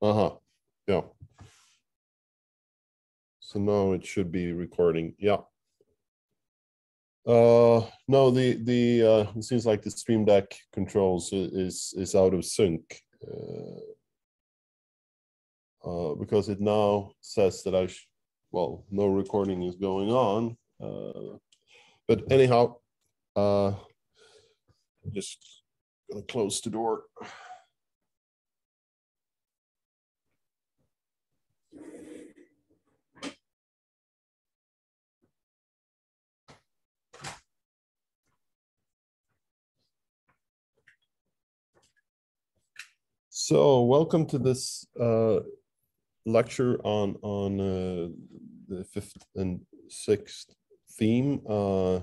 Uh-huh. Yeah. So now it should be recording. Yeah. Uh no, the the uh it seems like the Stream Deck controls is is out of sync. Uh, uh because it now says that I well, no recording is going on. Uh but anyhow, uh just gonna close the door. So welcome to this uh, lecture on on uh, the fifth and sixth theme. Uh,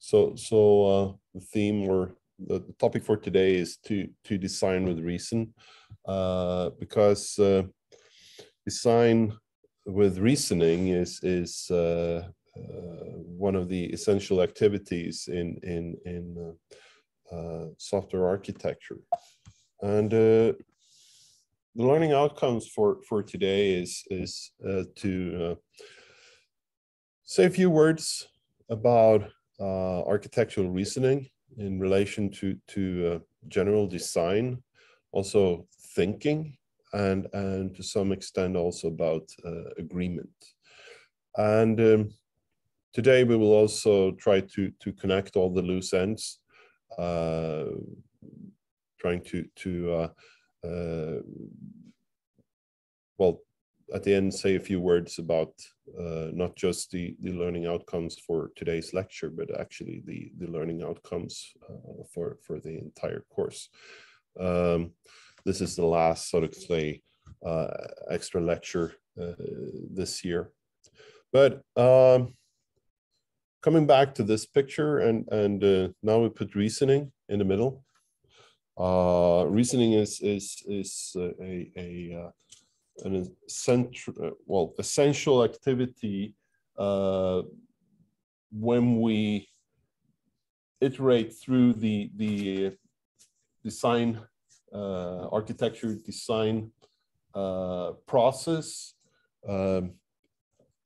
so so uh, the theme or the, the, topic for today is to to design with reason, uh, because uh, design with reasoning is is one of the essential activities in in in software architecture. And uh, the learning outcomes for for today is is uh, to uh, say a few words about uh, architectural reasoning in relation to to uh, general design, also thinking, and and to some extent also about uh, agreement. And um, today we will also try to to connect all the loose ends, uh, trying to to uh, well, at the end, say a few words about uh, not just the, the learning outcomes for today's lecture, but actually the, the learning outcomes uh, for, for the entire course. Um, this is the last, sort of say, uh, extra lecture uh, this year. But um, coming back to this picture, and, and uh, now we put reasoning in the middle. Uh, reasoning is is is uh, a, a uh, an uh, well essential activity uh, when we iterate through the the design uh, architecture design process um,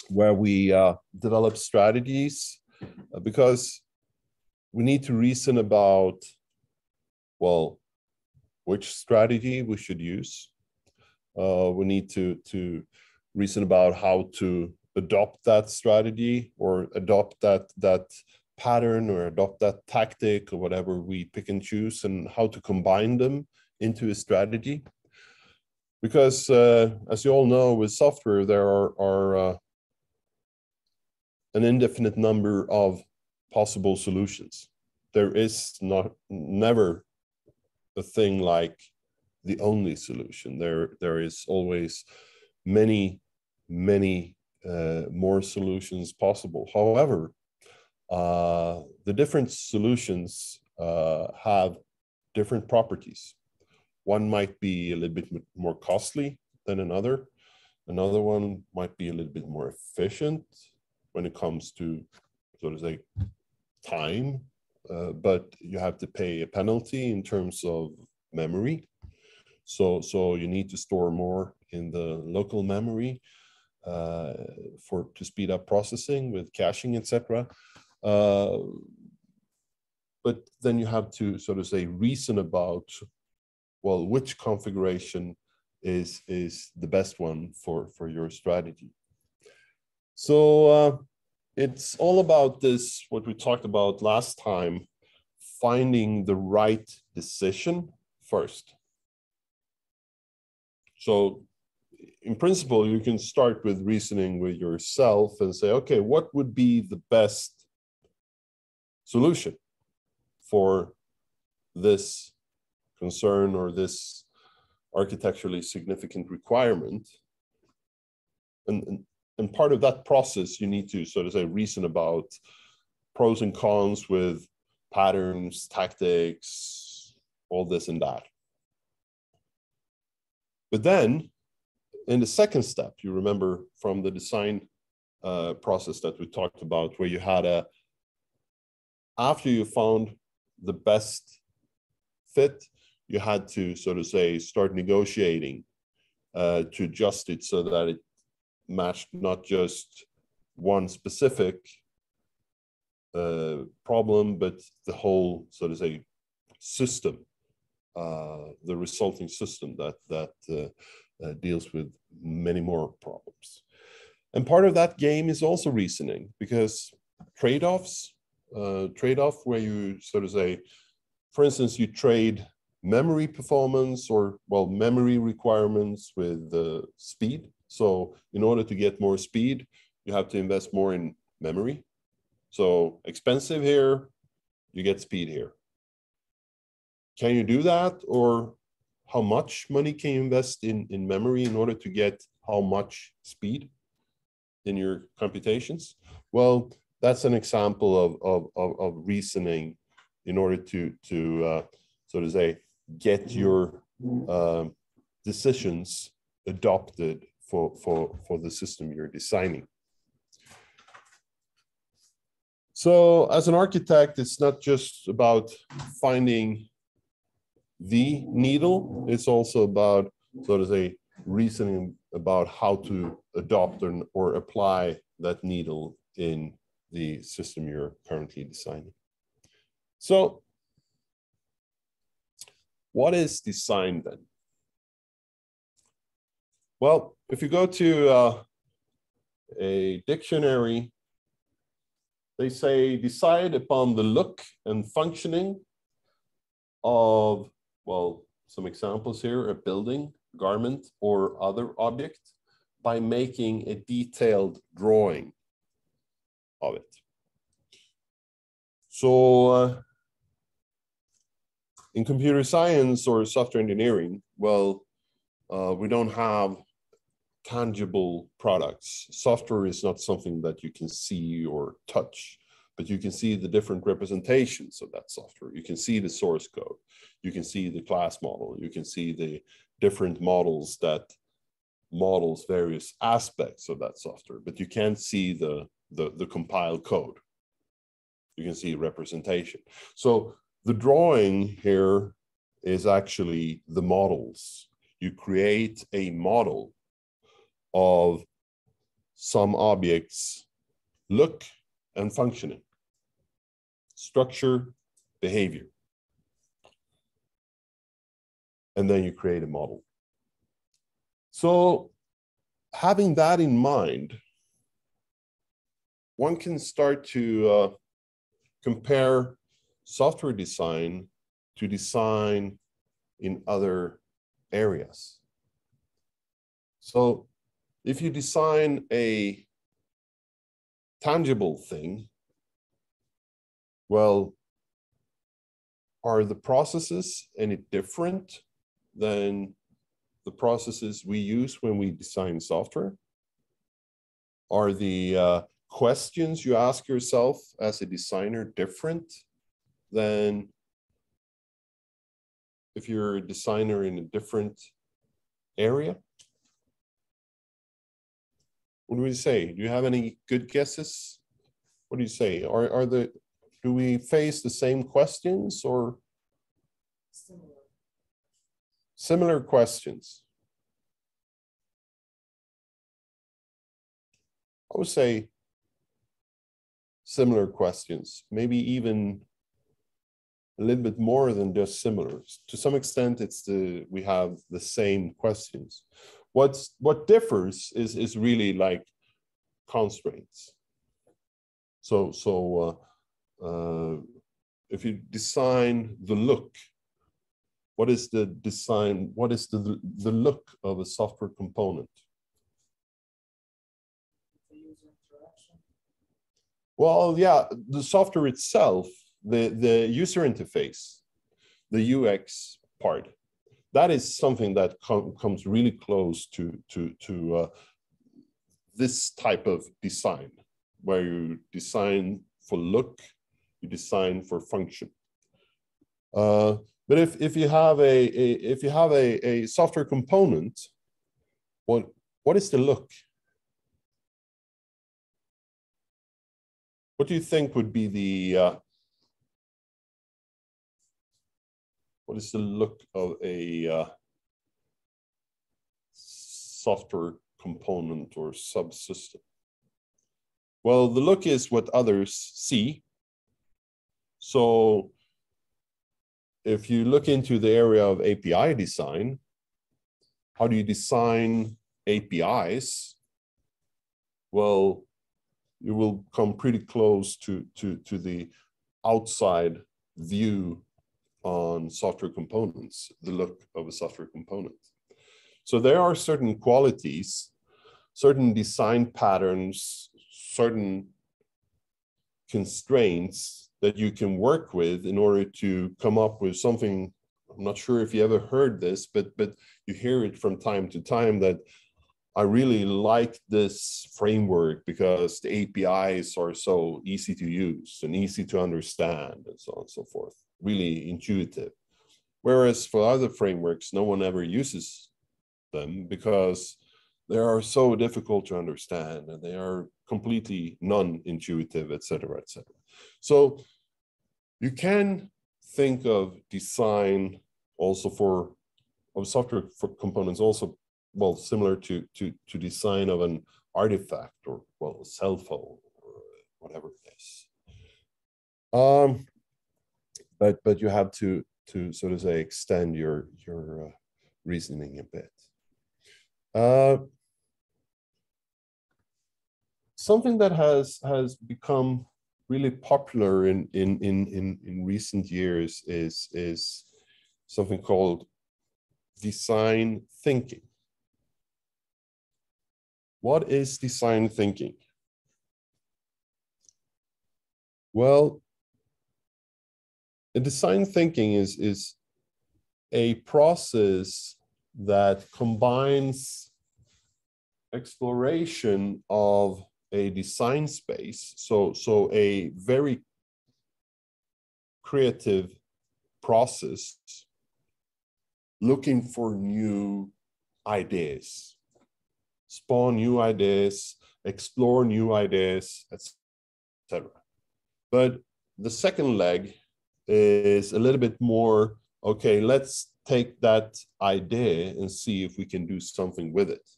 where we develop strategies because we need to reason about well which strategy we should use. Uh, we need to, to reason about how to adopt that strategy or adopt that, that pattern or adopt that tactic or whatever we pick and choose and how to combine them into a strategy. Because uh, as you all know, with software, there are, are uh, an indefinite number of possible solutions. There is not never a thing like the only solution. There, there is always many, many uh, more solutions possible. However, uh, the different solutions uh, have different properties. One might be a little bit more costly than another. Another one might be a little bit more efficient when it comes to, so to say, time uh, but you have to pay a penalty in terms of memory. So, so you need to store more in the local memory uh, for to speed up processing with caching, etc. Uh, but then you have to sort of say reason about, well, which configuration is is the best one for for your strategy. So uh, it's all about this, what we talked about last time, finding the right decision first. So in principle, you can start with reasoning with yourself and say, okay, what would be the best solution for this concern or this architecturally significant requirement? And, and and part of that process, you need to sort of say reason about pros and cons with patterns, tactics, all this and that. But then in the second step, you remember from the design uh, process that we talked about, where you had a, after you found the best fit, you had to sort of say start negotiating uh, to adjust it so that it matched not just one specific uh, problem, but the whole, so to say, system, uh, the resulting system that that uh, uh, deals with many more problems. And part of that game is also reasoning because trade-offs, uh, trade-off where you sort of say, for instance, you trade memory performance or well memory requirements with the speed. So in order to get more speed, you have to invest more in memory. So expensive here, you get speed here. Can you do that? Or how much money can you invest in, in memory in order to get how much speed in your computations? Well, that's an example of, of, of, of reasoning in order to, to uh, so to say, get your uh, decisions adopted for, for, for the system you're designing. So as an architect, it's not just about finding the needle, it's also about, so to say, reasoning about how to adopt or, or apply that needle in the system you're currently designing. So what is design then? Well, if you go to uh, a dictionary they say decide upon the look and functioning of, well, some examples here, a building, garment, or other object by making a detailed drawing of it. So uh, in computer science or software engineering, well, uh, we don't have tangible products. Software is not something that you can see or touch, but you can see the different representations of that software. You can see the source code. You can see the class model. You can see the different models that models various aspects of that software, but you can't see the, the, the compiled code. You can see representation. So the drawing here is actually the models. You create a model of some objects look and functioning, structure, behavior. And then you create a model. So having that in mind, one can start to uh, compare software design to design in other areas. So if you design a tangible thing, well, are the processes any different than the processes we use when we design software? Are the uh, questions you ask yourself as a designer different than if you're a designer in a different area? What do we say? Do you have any good guesses? What do you say? Are, are the, do we face the same questions or? Similar. Similar questions. I would say similar questions, maybe even a little bit more than just similar. To some extent, it's the we have the same questions. What's what differs is is really like constraints. So so uh, uh, if you design the look, what is the design? What is the the look of a software component? Well, yeah, the software itself, the the user interface, the UX part that is something that com comes really close to to to uh, this type of design, where you design for look, you design for function. Uh, but if if you have a, a if you have a, a software component, what what is the look? What do you think would be the uh, what is the look of a uh, software component or subsystem? Well, the look is what others see. So if you look into the area of API design, how do you design APIs? Well, you will come pretty close to, to, to the outside view on software components, the look of a software component. So there are certain qualities, certain design patterns, certain constraints that you can work with in order to come up with something. I'm not sure if you ever heard this, but but you hear it from time to time that I really like this framework because the APIs are so easy to use and easy to understand and so on and so forth, really intuitive. Whereas for other frameworks, no one ever uses them because they are so difficult to understand and they are completely non-intuitive, etc., etc. So you can think of design also for of software for components also well, similar to, to, to design of an artifact or, well, a cell phone or whatever it is. Um, but, but you have to, to so to say, extend your, your uh, reasoning a bit. Uh, something that has, has become really popular in, in, in, in, in recent years is, is something called design thinking. What is design thinking? Well, design thinking is, is a process that combines exploration of a design space, so, so a very creative process looking for new ideas spawn new ideas, explore new ideas, etc. But the second leg is a little bit more, okay, let's take that idea and see if we can do something with it,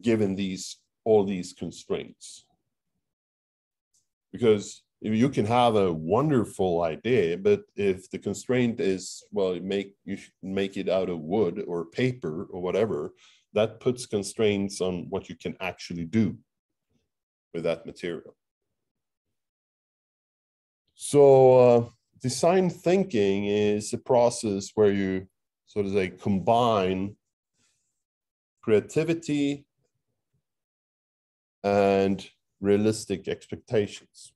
given these all these constraints. Because you can have a wonderful idea, but if the constraint is, well, make you make it out of wood or paper or whatever, that puts constraints on what you can actually do with that material. So uh, design thinking is a process where you sort of say combine creativity and realistic expectations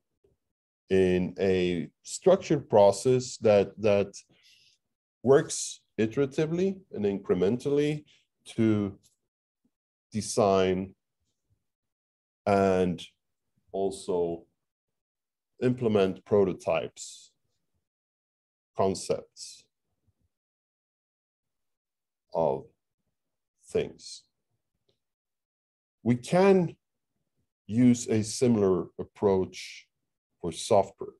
in a structured process that that works iteratively and incrementally to design and also implement prototypes, concepts of things. We can use a similar approach for software.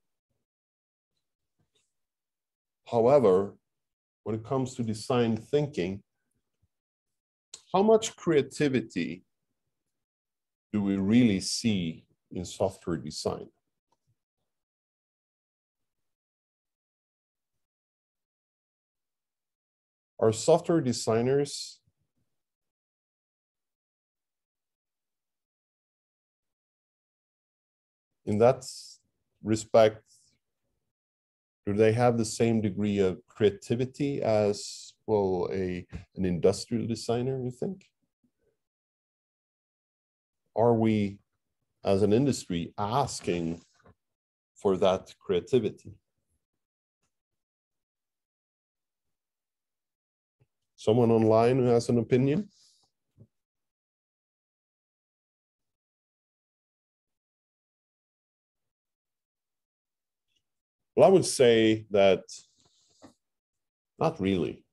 However, when it comes to design thinking, how much creativity do we really see in software design? Are software designers in that respect, do they have the same degree of creativity as well a an industrial designer you think? Are we as an industry asking for that creativity someone online who has an opinion well i would say that not really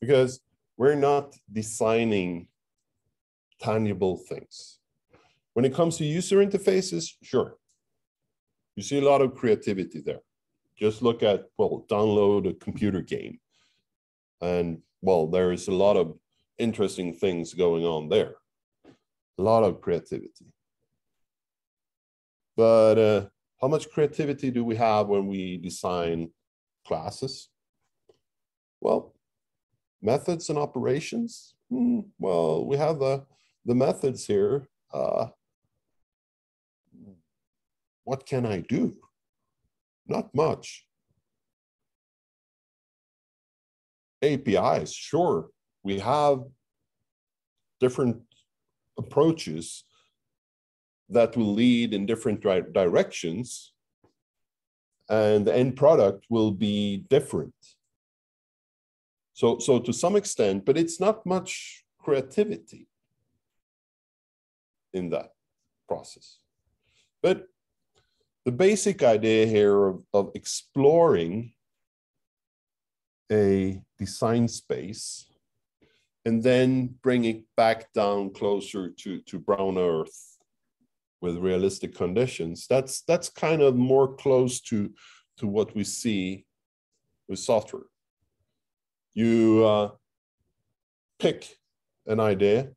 because we're not designing tangible things. When it comes to user interfaces, sure. You see a lot of creativity there. Just look at, well, download a computer game. And well, there is a lot of interesting things going on there. A lot of creativity. But uh, how much creativity do we have when we design classes? Well, methods and operations. Hmm, well, we have the, the methods here. Uh, what can I do? Not much. APIs, sure, we have different approaches that will lead in different directions and the end product will be different. So, so to some extent, but it's not much creativity in that process. But the basic idea here of, of exploring a design space and then bring it back down closer to, to brown earth with realistic conditions. That's that's kind of more close to to what we see with software. You uh, pick an idea.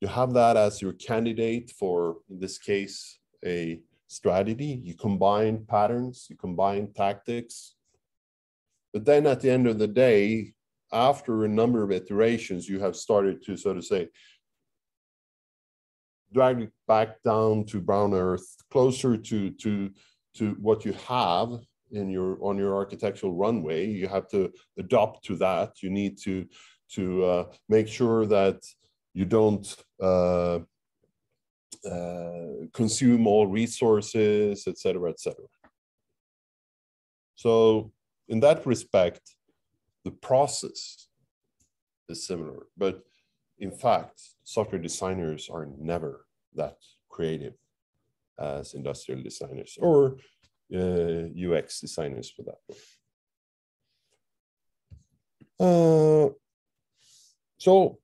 You have that as your candidate for, in this case, a strategy. You combine patterns, you combine tactics. But then at the end of the day, after a number of iterations, you have started to sort of say, drag it back down to brown earth, closer to to to what you have in your on your architectural runway. You have to adopt to that. You need to to uh, make sure that you don't uh, uh, consume all resources, et cetera, et cetera. So in that respect, the process is similar, but in fact, software designers are never that creative as industrial designers or uh, UX designers for that. Uh, so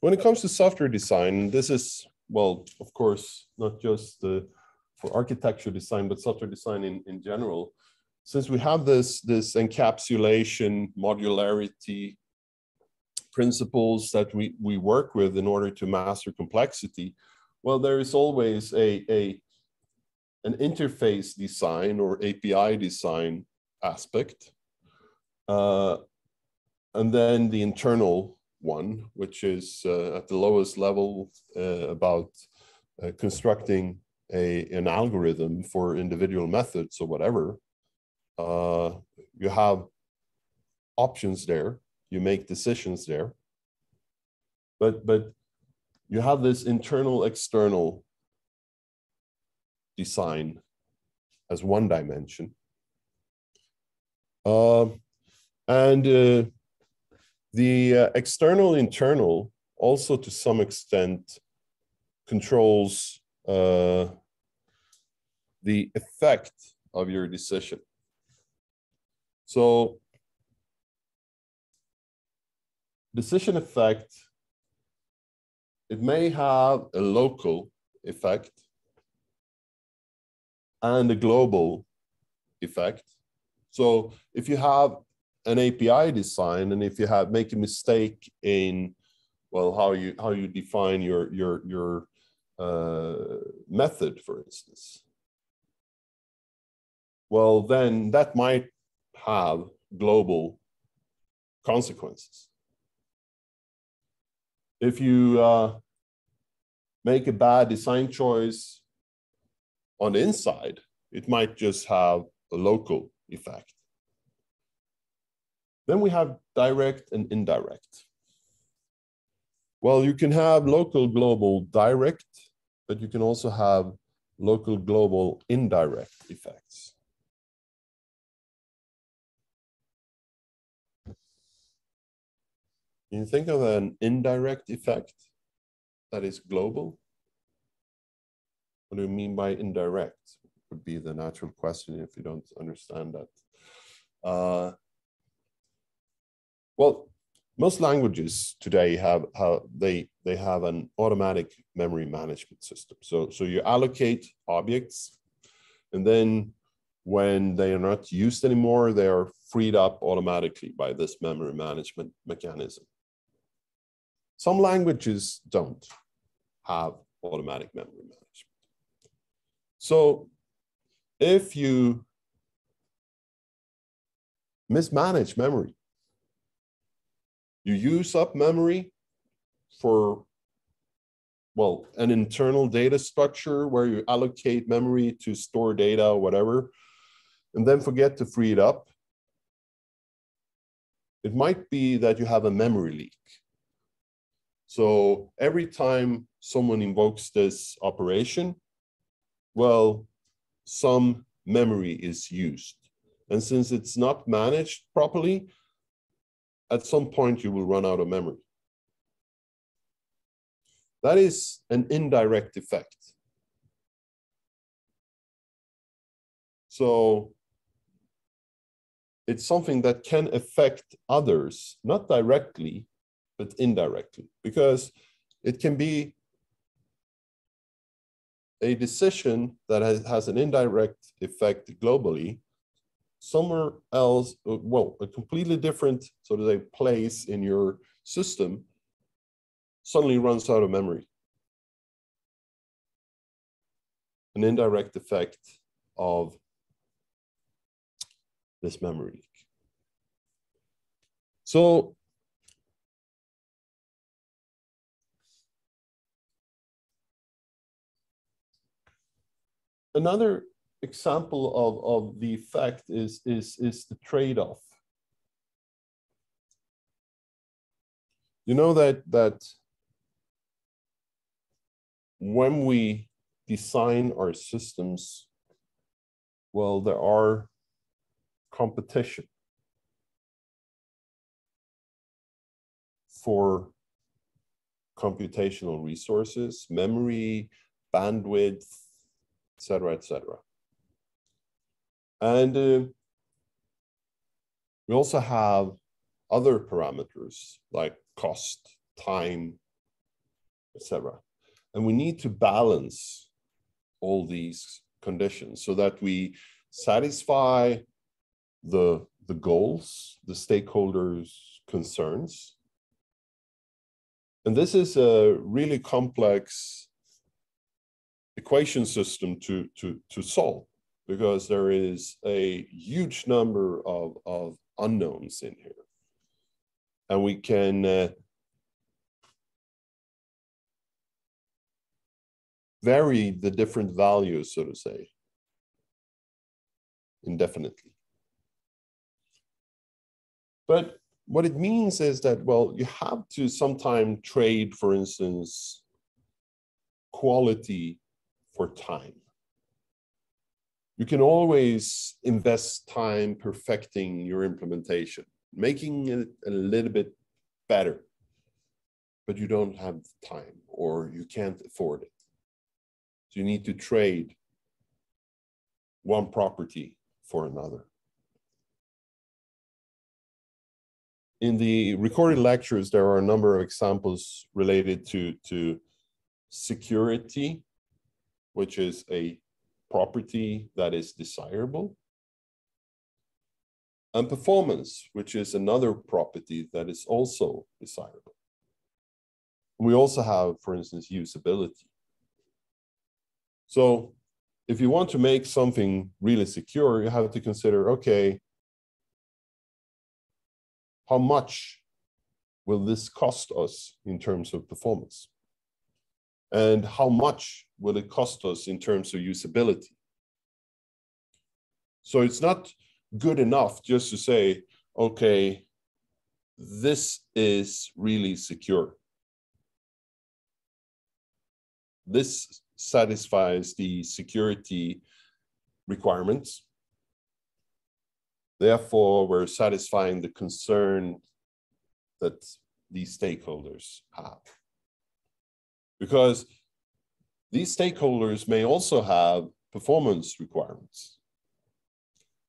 when it comes to software design, this is, well, of course, not just uh, for architecture design, but software design in, in general. Since we have this, this encapsulation, modularity, principles that we, we work with in order to master complexity, well, there is always a, a an interface design or API design aspect. Uh, and then the internal one, which is uh, at the lowest level uh, about uh, constructing a, an algorithm for individual methods or whatever. Uh, you have options there you make decisions there. But, but you have this internal external design as one dimension. Uh, and uh, the uh, external internal also to some extent controls uh, the effect of your decision. So decision effect, it may have a local effect and a global effect. So if you have an API design and if you have make a mistake in well how you how you define your your your uh, method, for instance, well then that might have global consequences if you uh, make a bad design choice on the inside, it might just have a local effect. Then we have direct and indirect. Well, you can have local, global, direct, but you can also have local, global, indirect effects. Can you think of an indirect effect that is global? What do you mean by indirect? Would be the natural question if you don't understand that. Uh, well, most languages today have how they they have an automatic memory management system. So so you allocate objects, and then when they are not used anymore, they are freed up automatically by this memory management mechanism. Some languages don't have automatic memory management. So if you mismanage memory, you use up memory for well, an internal data structure where you allocate memory to store data or whatever, and then forget to free it up. It might be that you have a memory leak. So every time someone invokes this operation, well, some memory is used. And since it's not managed properly, at some point you will run out of memory. That is an indirect effect. So it's something that can affect others, not directly, but indirectly, because it can be a decision that has, has an indirect effect globally somewhere else, uh, well, a completely different sort of a place in your system suddenly runs out of memory. An indirect effect of this memory leak. So another example of, of the effect is, is, is the trade-off. You know that that when we design our systems, well, there are competition for computational resources, memory, bandwidth, etc., etc. And uh, we also have other parameters like cost, time, etc. And we need to balance all these conditions so that we satisfy the, the goals, the stakeholders' concerns. And this is a really complex equation system to, to, to solve because there is a huge number of, of unknowns in here. And we can uh, vary the different values, so to say, indefinitely. But what it means is that, well, you have to sometime trade, for instance, quality for time. You can always invest time perfecting your implementation, making it a little bit better, but you don't have time or you can't afford it. So you need to trade one property for another. In the recorded lectures, there are a number of examples related to, to security, which is a property that is desirable, and performance, which is another property that is also desirable. We also have, for instance, usability. So if you want to make something really secure, you have to consider, okay, how much will this cost us in terms of performance? And how much will it cost us in terms of usability? So it's not good enough just to say, okay, this is really secure. This satisfies the security requirements. Therefore, we're satisfying the concern that these stakeholders have. Because these stakeholders may also have performance requirements.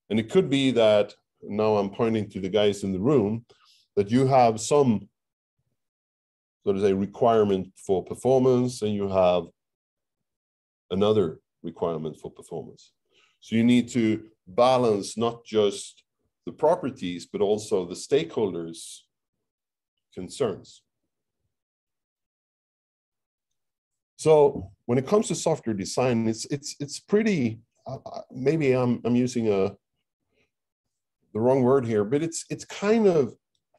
And it could be that, now I'm pointing to the guys in the room, that you have some sort of a requirement for performance and you have another requirement for performance. So you need to balance not just the properties, but also the stakeholders' concerns. So when it comes to software design, it's it's it's pretty. Uh, uh maybe I'm I'm using a the wrong word here, but it's it's kind of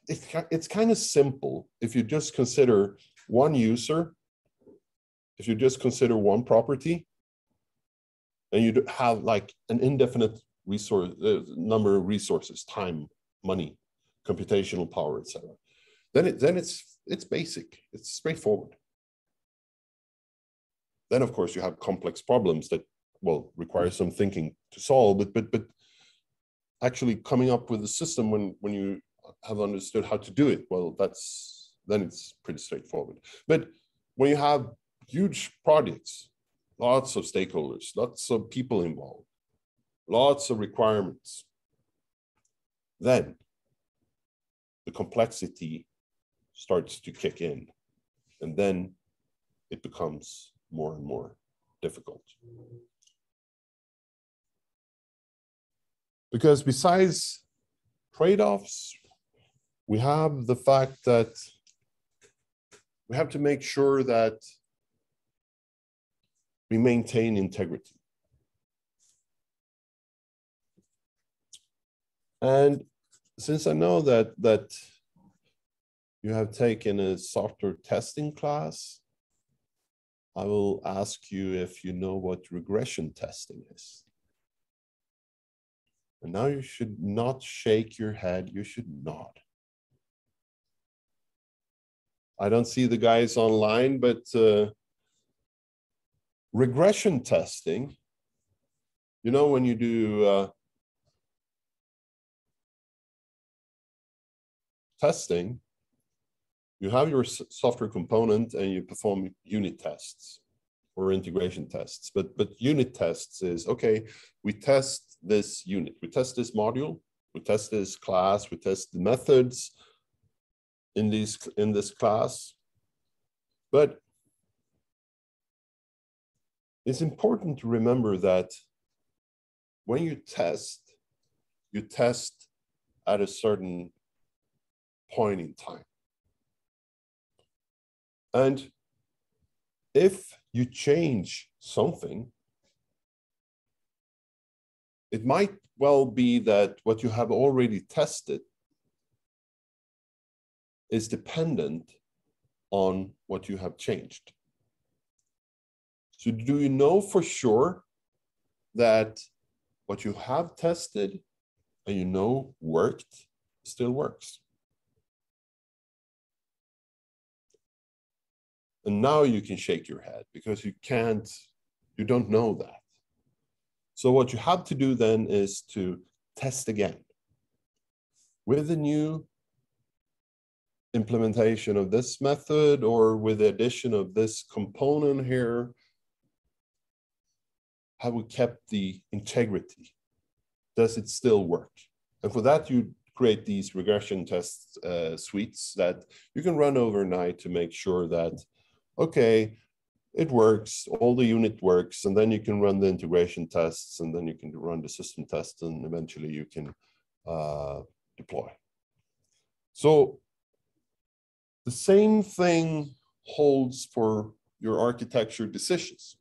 it's it's kind of simple if you just consider one user, if you just consider one property, and you have like an indefinite resource uh, number of resources, time, money, computational power, etc. Then it then it's it's basic, it's straightforward. Then of course you have complex problems that well require some thinking to solve, but but but actually coming up with a system when when you have understood how to do it, well, that's then it's pretty straightforward. But when you have huge projects, lots of stakeholders, lots of people involved, lots of requirements, then the complexity starts to kick in. And then it becomes more and more difficult. Because besides trade-offs, we have the fact that we have to make sure that we maintain integrity. And since I know that that you have taken a software testing class, I will ask you if you know what regression testing is. And now you should not shake your head, you should nod. I don't see the guys online, but uh, regression testing, you know, when you do uh, testing, you have your software component and you perform unit tests or integration tests. But, but unit tests is, okay, we test this unit, we test this module, we test this class, we test the methods, in these in this class. But it's important to remember that when you test, you test at a certain point in time. And if you change something, it might well be that what you have already tested is dependent on what you have changed. So do you know for sure that what you have tested and you know worked still works? And now you can shake your head because you can't, you don't know that. So what you have to do then is to test again with the new implementation of this method or with the addition of this component here, have we kept the integrity? Does it still work? And for that, you create these regression test uh, suites that you can run overnight to make sure that, okay, it works, all the unit works, and then you can run the integration tests, and then you can run the system tests, and eventually you can uh, deploy. So the same thing holds for your architecture decisions.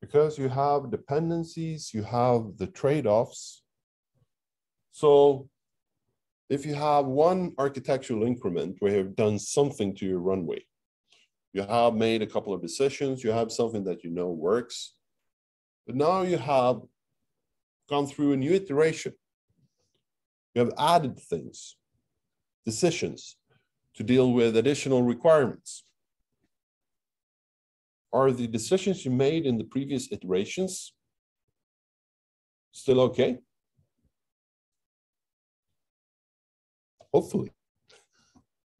Because you have dependencies, you have the trade-offs. So if you have one architectural increment where you've done something to your runway, you have made a couple of decisions, you have something that you know works, but now you have gone through a new iteration. You have added things decisions to deal with additional requirements? Are the decisions you made in the previous iterations still okay? Hopefully,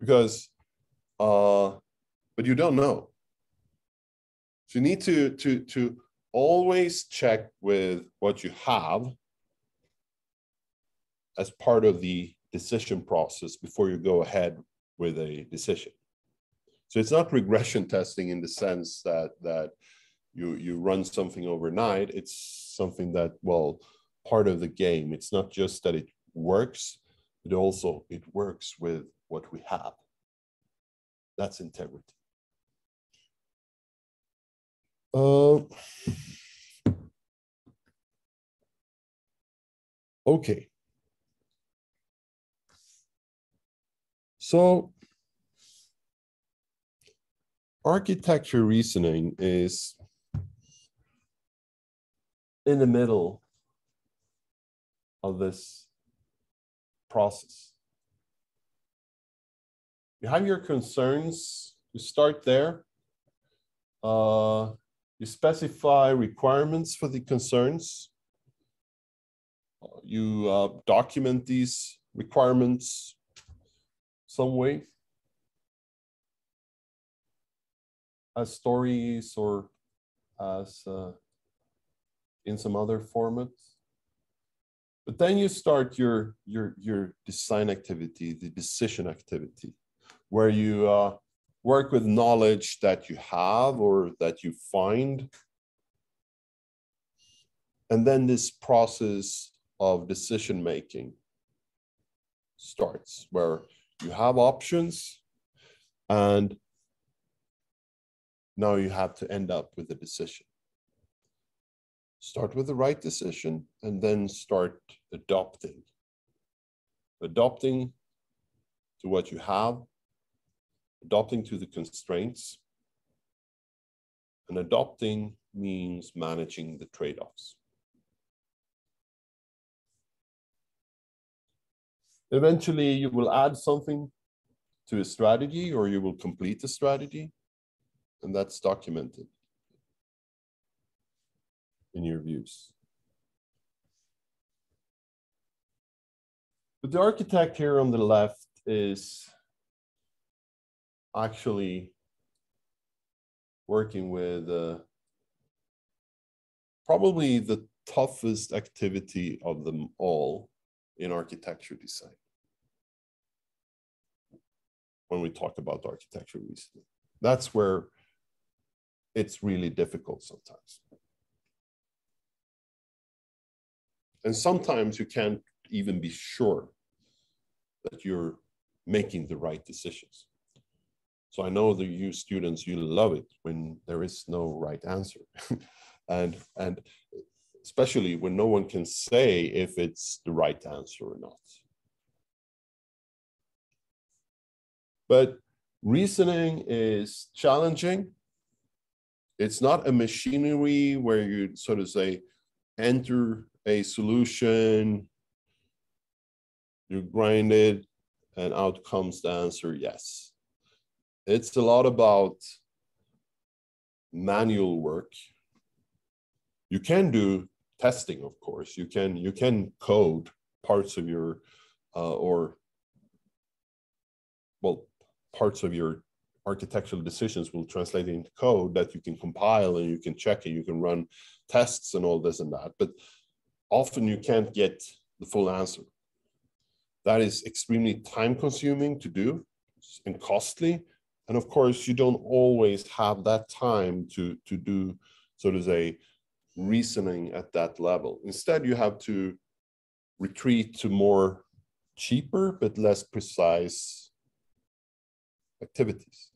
because, uh, but you don't know. So you need to, to, to always check with what you have as part of the decision process before you go ahead with a decision. So it's not regression testing in the sense that that you you run something overnight. It's something that well part of the game. It's not just that it works, but also it works with what we have. That's integrity. Uh, okay. So architecture reasoning is in the middle of this process. You have your concerns, you start there. Uh, you specify requirements for the concerns. You uh, document these requirements some way as stories or as uh, in some other formats. But then you start your your your design activity, the decision activity, where you uh, work with knowledge that you have or that you find. And then this process of decision making starts, where you have options and now you have to end up with a decision start with the right decision and then start adopting. Adopting to what you have, adopting to the constraints, and adopting means managing the trade-offs. Eventually, you will add something to a strategy or you will complete the strategy, and that's documented in your views. But the architect here on the left is actually working with uh, probably the toughest activity of them all in architecture design. When we talk about architecture reasoning, that's where it's really difficult sometimes. And sometimes you can't even be sure that you're making the right decisions. So I know that you students, you love it when there is no right answer. and, and especially when no one can say if it's the right answer or not. But reasoning is challenging. It's not a machinery where you sort of say, enter a solution, you grind it, and out comes the answer yes. It's a lot about manual work. You can do testing, of course. You can you can code parts of your uh, or well parts of your architectural decisions will translate into code that you can compile and you can check and you can run tests and all this and that. But often you can't get the full answer. That is extremely time consuming to do and costly. And of course, you don't always have that time to, to do so to say, reasoning at that level. Instead, you have to retreat to more cheaper but less precise activities.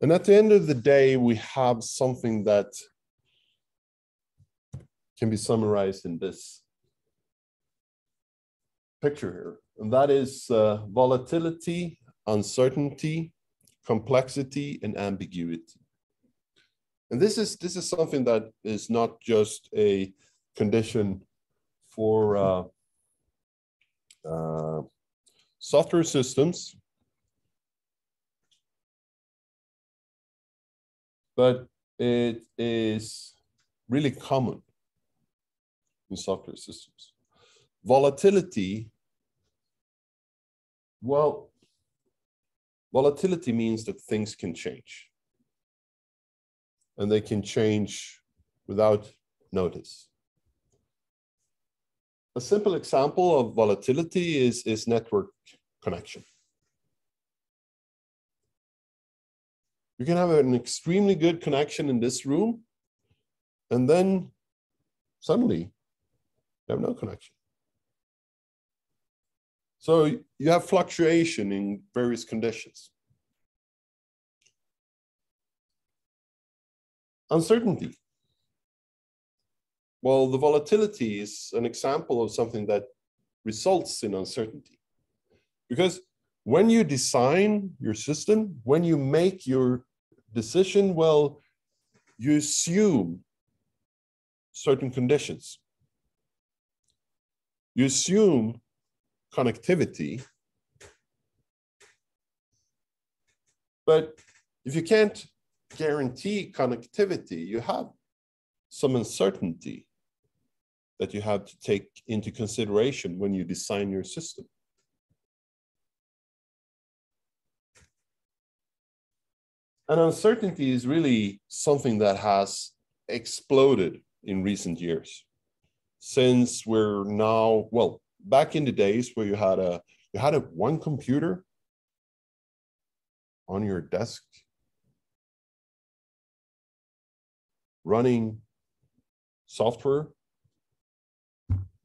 And at the end of the day, we have something that can be summarized in this picture here. And that is uh, volatility, uncertainty, complexity, and ambiguity. And this is, this is something that is not just a condition for uh, uh, software systems, but it is really common in software systems. Volatility, well, volatility means that things can change. And they can change without notice. A simple example of volatility is, is network connection. You can have an extremely good connection in this room, and then suddenly you have no connection. So you have fluctuation in various conditions. Uncertainty. Well, the volatility is an example of something that results in uncertainty. Because when you design your system, when you make your decision, well, you assume certain conditions. You assume connectivity. But if you can't guarantee connectivity, you have some uncertainty that you have to take into consideration when you design your system. And uncertainty is really something that has exploded in recent years. Since we're now, well, back in the days where you had a you had a one computer on your desk running software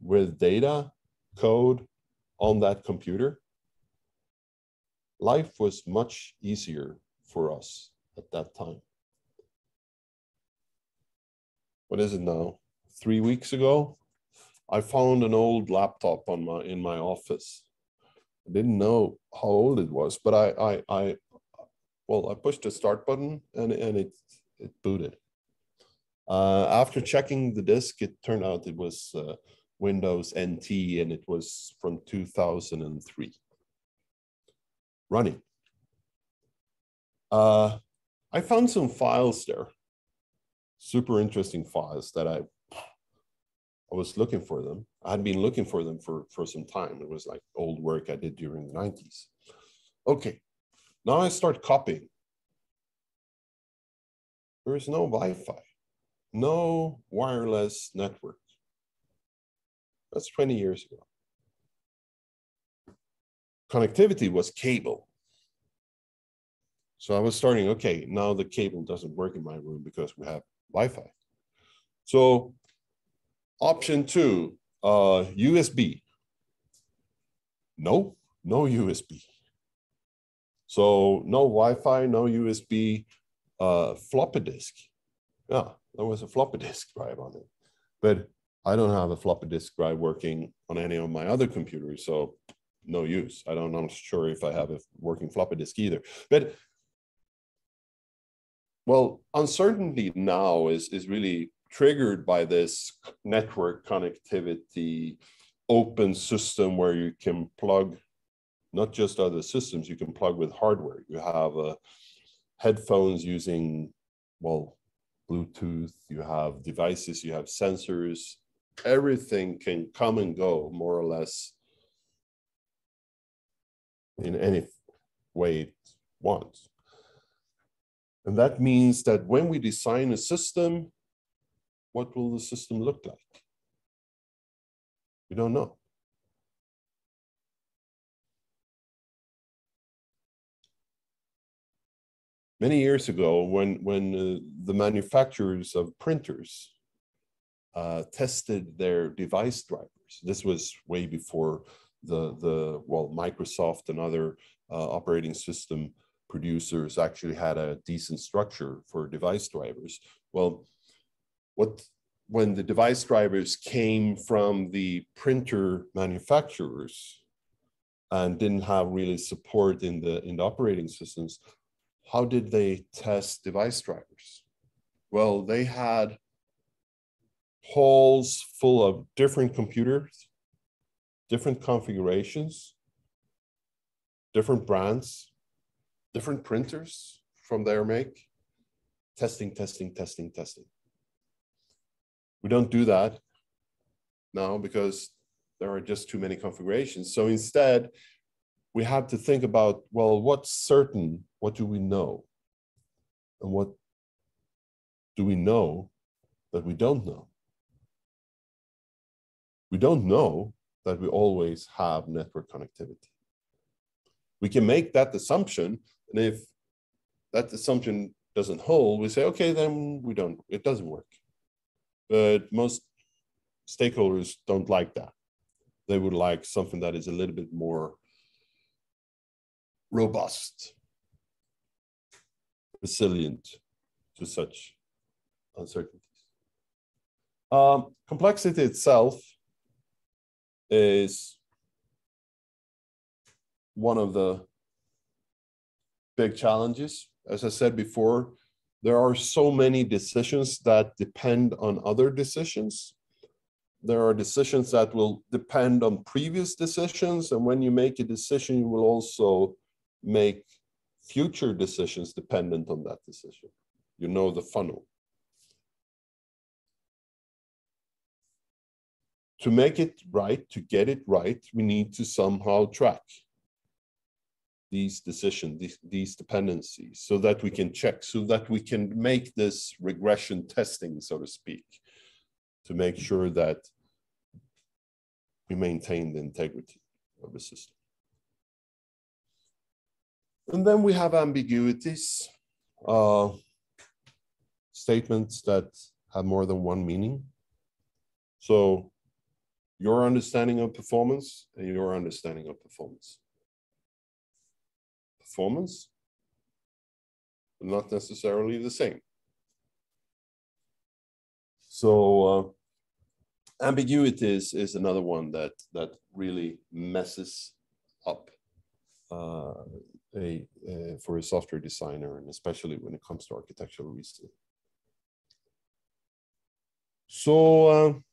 with data code on that computer life was much easier for us at that time what is it now three weeks ago I found an old laptop on my in my office. I didn't know how old it was, but I I, I well I pushed the start button and and it it booted. Uh, after checking the disk, it turned out it was uh, Windows NT and it was from 2003 running. Uh, I found some files there, super interesting files that I I was looking for them. I had been looking for them for, for some time. It was like old work I did during the 90s. Okay, now I start copying. There is no Wi-Fi, no wireless network. That's 20 years ago. Connectivity was cable. So I was starting, okay, now the cable doesn't work in my room because we have Wi-Fi. So Option two, uh, USB. No, no USB. So no Wi-Fi, no USB, uh, floppy disk. Yeah, there was a floppy disk drive on it, but I don't have a floppy disk drive working on any of my other computers, so no use. I don't, I'm not sure if I have a working floppy disk either. But well, uncertainty now is is really triggered by this network connectivity open system where you can plug not just other systems, you can plug with hardware. You have uh, headphones using, well, Bluetooth, you have devices, you have sensors, everything can come and go more or less in any way it wants. And that means that when we design a system, what will the system look like? We don't know. Many years ago, when, when uh, the manufacturers of printers uh, tested their device drivers, this was way before the, the well, Microsoft and other uh, operating system producers actually had a decent structure for device drivers. Well, what when the device drivers came from the printer manufacturers and didn't have really support in the in the operating systems how did they test device drivers well they had halls full of different computers different configurations different brands different printers from their make testing testing testing testing we don't do that now because there are just too many configurations. So instead, we have to think about, well, what's certain? What do we know? And what do we know that we don't know? We don't know that we always have network connectivity. We can make that assumption, and if that assumption doesn't hold, we say, okay, then we don't, it doesn't work but most stakeholders don't like that. they would like something that is a little bit more robust, resilient to such uncertainties. Um, complexity itself is one of the big challenges. As I said before, there are so many decisions that depend on other decisions. There are decisions that will depend on previous decisions. And when you make a decision, you will also make future decisions dependent on that decision. You know the funnel. To make it right, to get it right, we need to somehow track these decisions, these, these dependencies, so that we can check, so that we can make this regression testing, so to speak, to make sure that we maintain the integrity of the system. And then we have ambiguities, uh, statements that have more than one meaning. So your understanding of performance and your understanding of performance performance, not necessarily the same. So uh, ambiguity is, is another one that, that really messes up uh, a, uh, for a software designer, and especially when it comes to architectural reasoning. So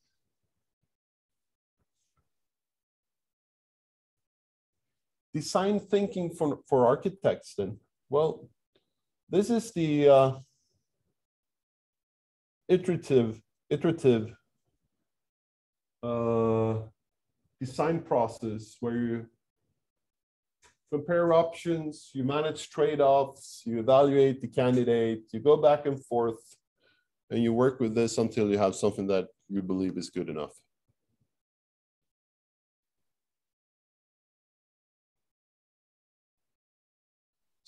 design thinking for, for architects then? Well, this is the uh, iterative, iterative uh, design process where you compare options, you manage trade-offs, you evaluate the candidate, you go back and forth, and you work with this until you have something that you believe is good enough.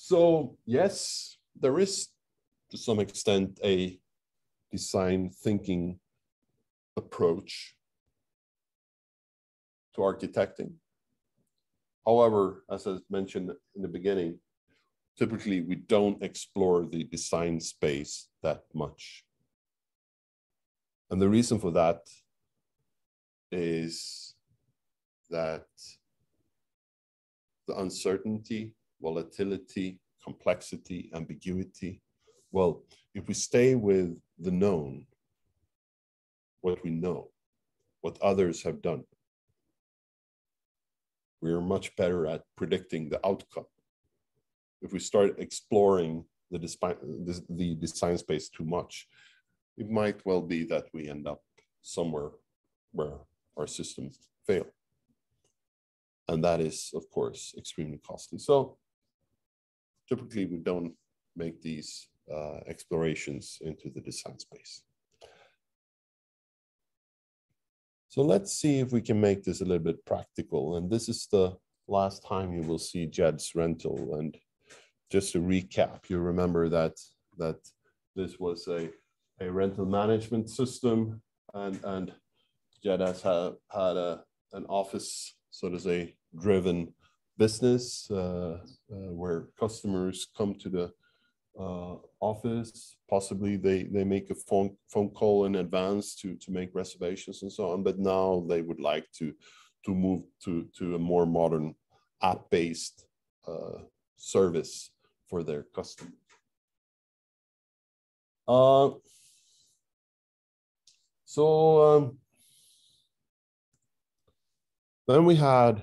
So yes, there is to some extent a design thinking approach to architecting. However, as I mentioned in the beginning, typically we don't explore the design space that much. And the reason for that is that the uncertainty volatility, complexity, ambiguity. Well, if we stay with the known, what we know, what others have done, we are much better at predicting the outcome. If we start exploring the, the, the design space too much, it might well be that we end up somewhere where our systems fail. And that is, of course, extremely costly. So typically we don't make these uh, explorations into the design space. So let's see if we can make this a little bit practical. And this is the last time you will see Jed's rental. And just to recap, you remember that that this was a, a rental management system and, and Jed has had, had a, an office, so to say, driven business uh, uh, where customers come to the uh, office. Possibly they, they make a phone, phone call in advance to, to make reservations and so on. But now they would like to, to move to, to a more modern app-based service for their customers. Uh, so um, then we had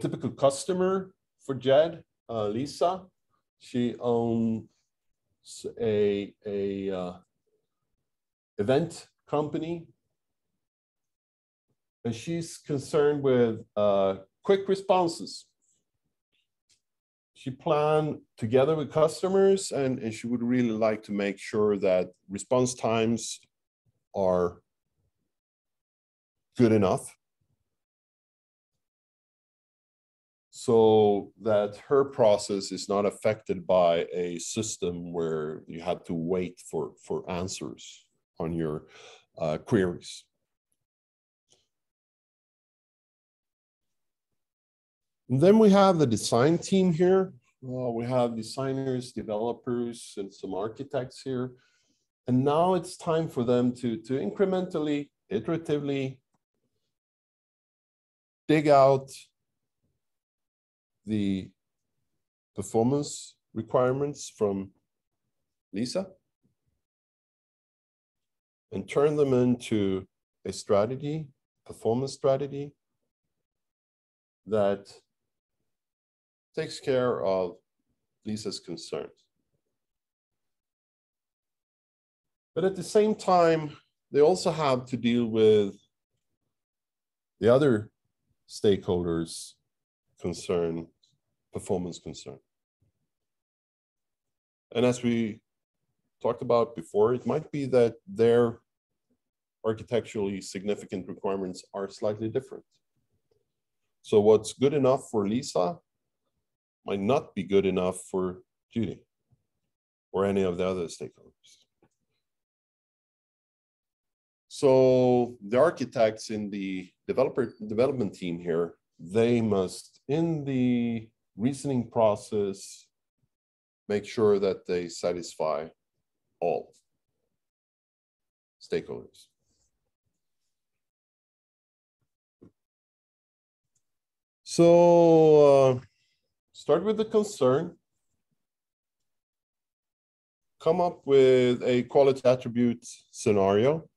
typical customer for Jed, uh, Lisa. She owns a, a uh, event company. And she's concerned with uh, quick responses. She planned together with customers and, and she would really like to make sure that response times are good enough so that her process is not affected by a system where you have to wait for, for answers on your uh, queries. And then we have the design team here. Uh, we have designers, developers, and some architects here. And now it's time for them to, to incrementally, iteratively dig out the performance requirements from Lisa and turn them into a strategy, performance strategy that takes care of Lisa's concerns. But at the same time, they also have to deal with the other stakeholders' concern, performance concern. And as we talked about before, it might be that their architecturally significant requirements are slightly different. So what's good enough for Lisa might not be good enough for Judy or any of the other stakeholders. So the architects in the developer development team here, they must, in the reasoning process, make sure that they satisfy all stakeholders. So uh, start with the concern. Come up with a quality attribute scenario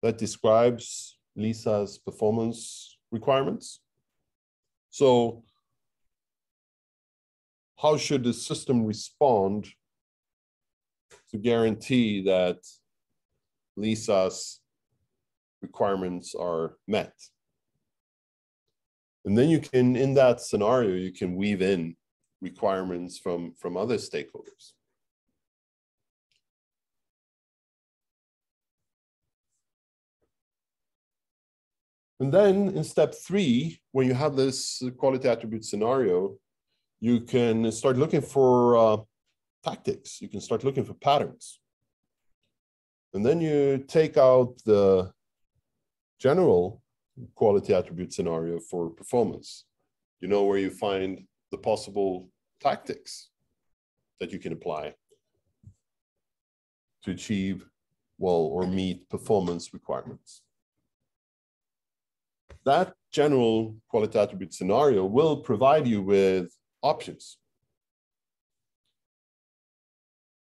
that describes Lisa's performance requirements. So how should the system respond to guarantee that Lisa's requirements are met? And then you can, in that scenario, you can weave in requirements from, from other stakeholders. And then in step three, when you have this quality attribute scenario, you can start looking for uh, tactics. You can start looking for patterns. And then you take out the general quality attribute scenario for performance. You know where you find the possible tactics that you can apply to achieve well or meet performance requirements. That general quality attribute scenario will provide you with options.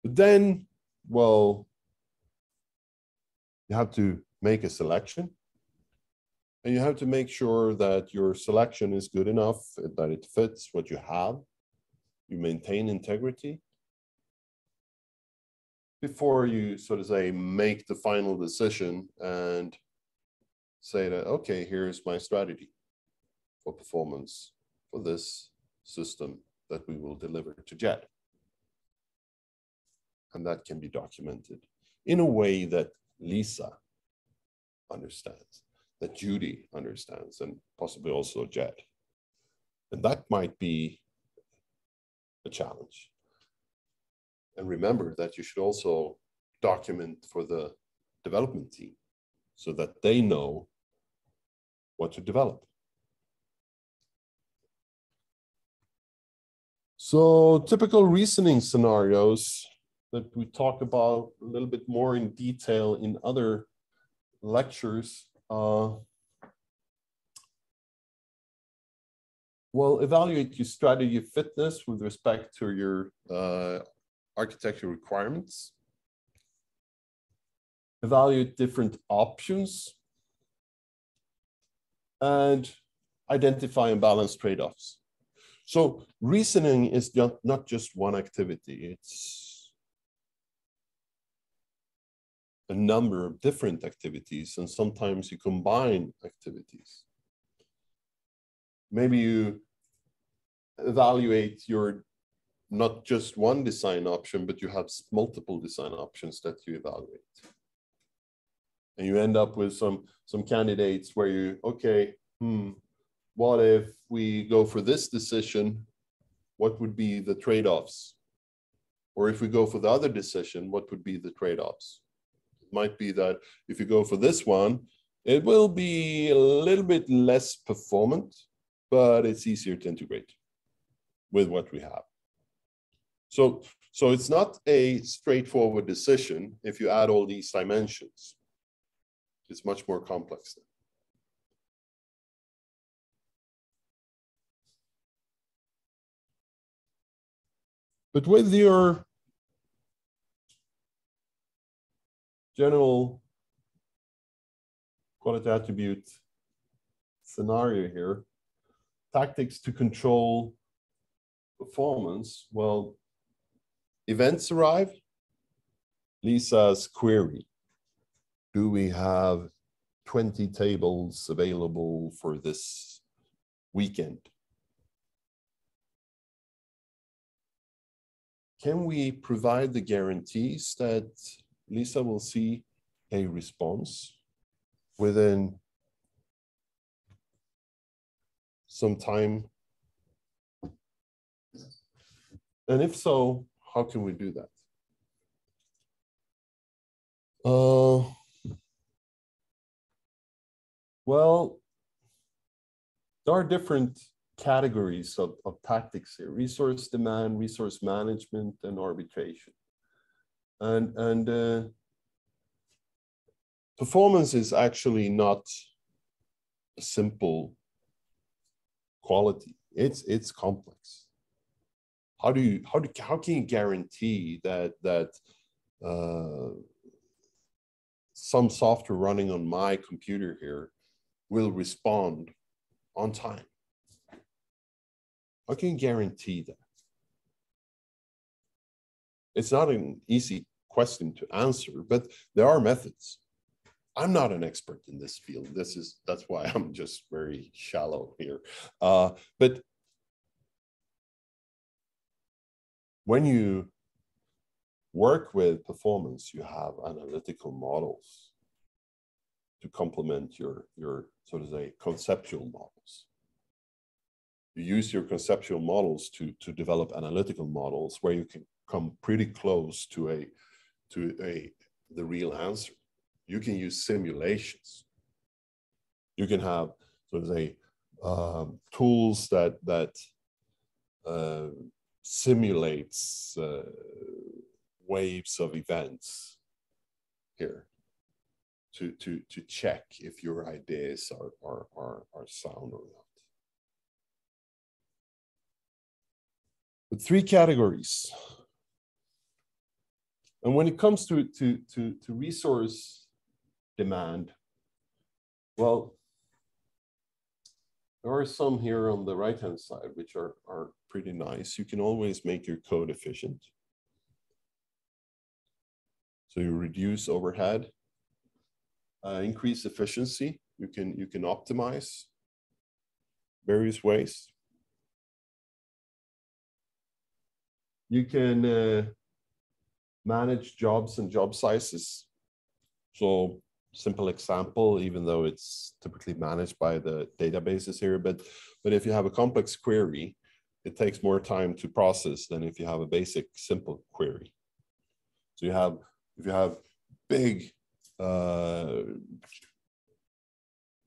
But then, well, you have to make a selection and you have to make sure that your selection is good enough, that it fits what you have. You maintain integrity before you sort of say make the final decision and say that, okay, here's my strategy for performance for this system that we will deliver to JET. And that can be documented in a way that Lisa understands that Judy understands and possibly also JET. And that might be a challenge. And remember that you should also document for the development team so that they know what to develop. So typical reasoning scenarios that we talk about a little bit more in detail in other lectures uh, well, evaluate your strategy fitness with respect to your uh, architecture requirements. Evaluate different options and identify and balance trade-offs. So reasoning is not, just one activity. It's a number of different activities, and sometimes you combine activities. Maybe you evaluate your not just one design option, but you have multiple design options that you evaluate. And you end up with some, some candidates where you, okay, hmm, what if we go for this decision? What would be the trade-offs? Or if we go for the other decision, what would be the trade-offs? It might be that if you go for this one, it will be a little bit less performant, but it's easier to integrate with what we have. So, so it's not a straightforward decision if you add all these dimensions. It's much more complex. But with your general quality attribute scenario here, tactics to control performance, well, events arrive. Lisa's query, do we have 20 tables available for this weekend? Can we provide the guarantees that Lisa will see a response within some time? And if so, how can we do that? Uh, well, there are different categories of, of tactics here, resource demand, resource management, and arbitration. And, and uh, performance is actually not a simple quality. It's, it's complex. How do you, how do, how can you guarantee that, that uh, some software running on my computer here will respond on time? I can guarantee that? It's not an easy question to answer, but there are methods. I'm not an expert in this field. This is that's why I'm just very shallow here. Uh, but when you work with performance, you have analytical models to complement your your sort of say conceptual models. You use your conceptual models to to develop analytical models where you can come pretty close to a to a the real answer. You can use simulations. You can have sort of say um, tools that that uh, simulates uh, waves of events here to to to check if your ideas are are are, are sound or not with three categories. And when it comes to, to, to, to resource demand, well, there are some here on the right-hand side, which are, are pretty nice. You can always make your code efficient. So you reduce overhead, uh, increase efficiency. You can, you can optimize various ways. You can uh, manage jobs and job sizes. So simple example, even though it's typically managed by the databases here, but, but if you have a complex query, it takes more time to process than if you have a basic simple query. So you have, if you have big, uh,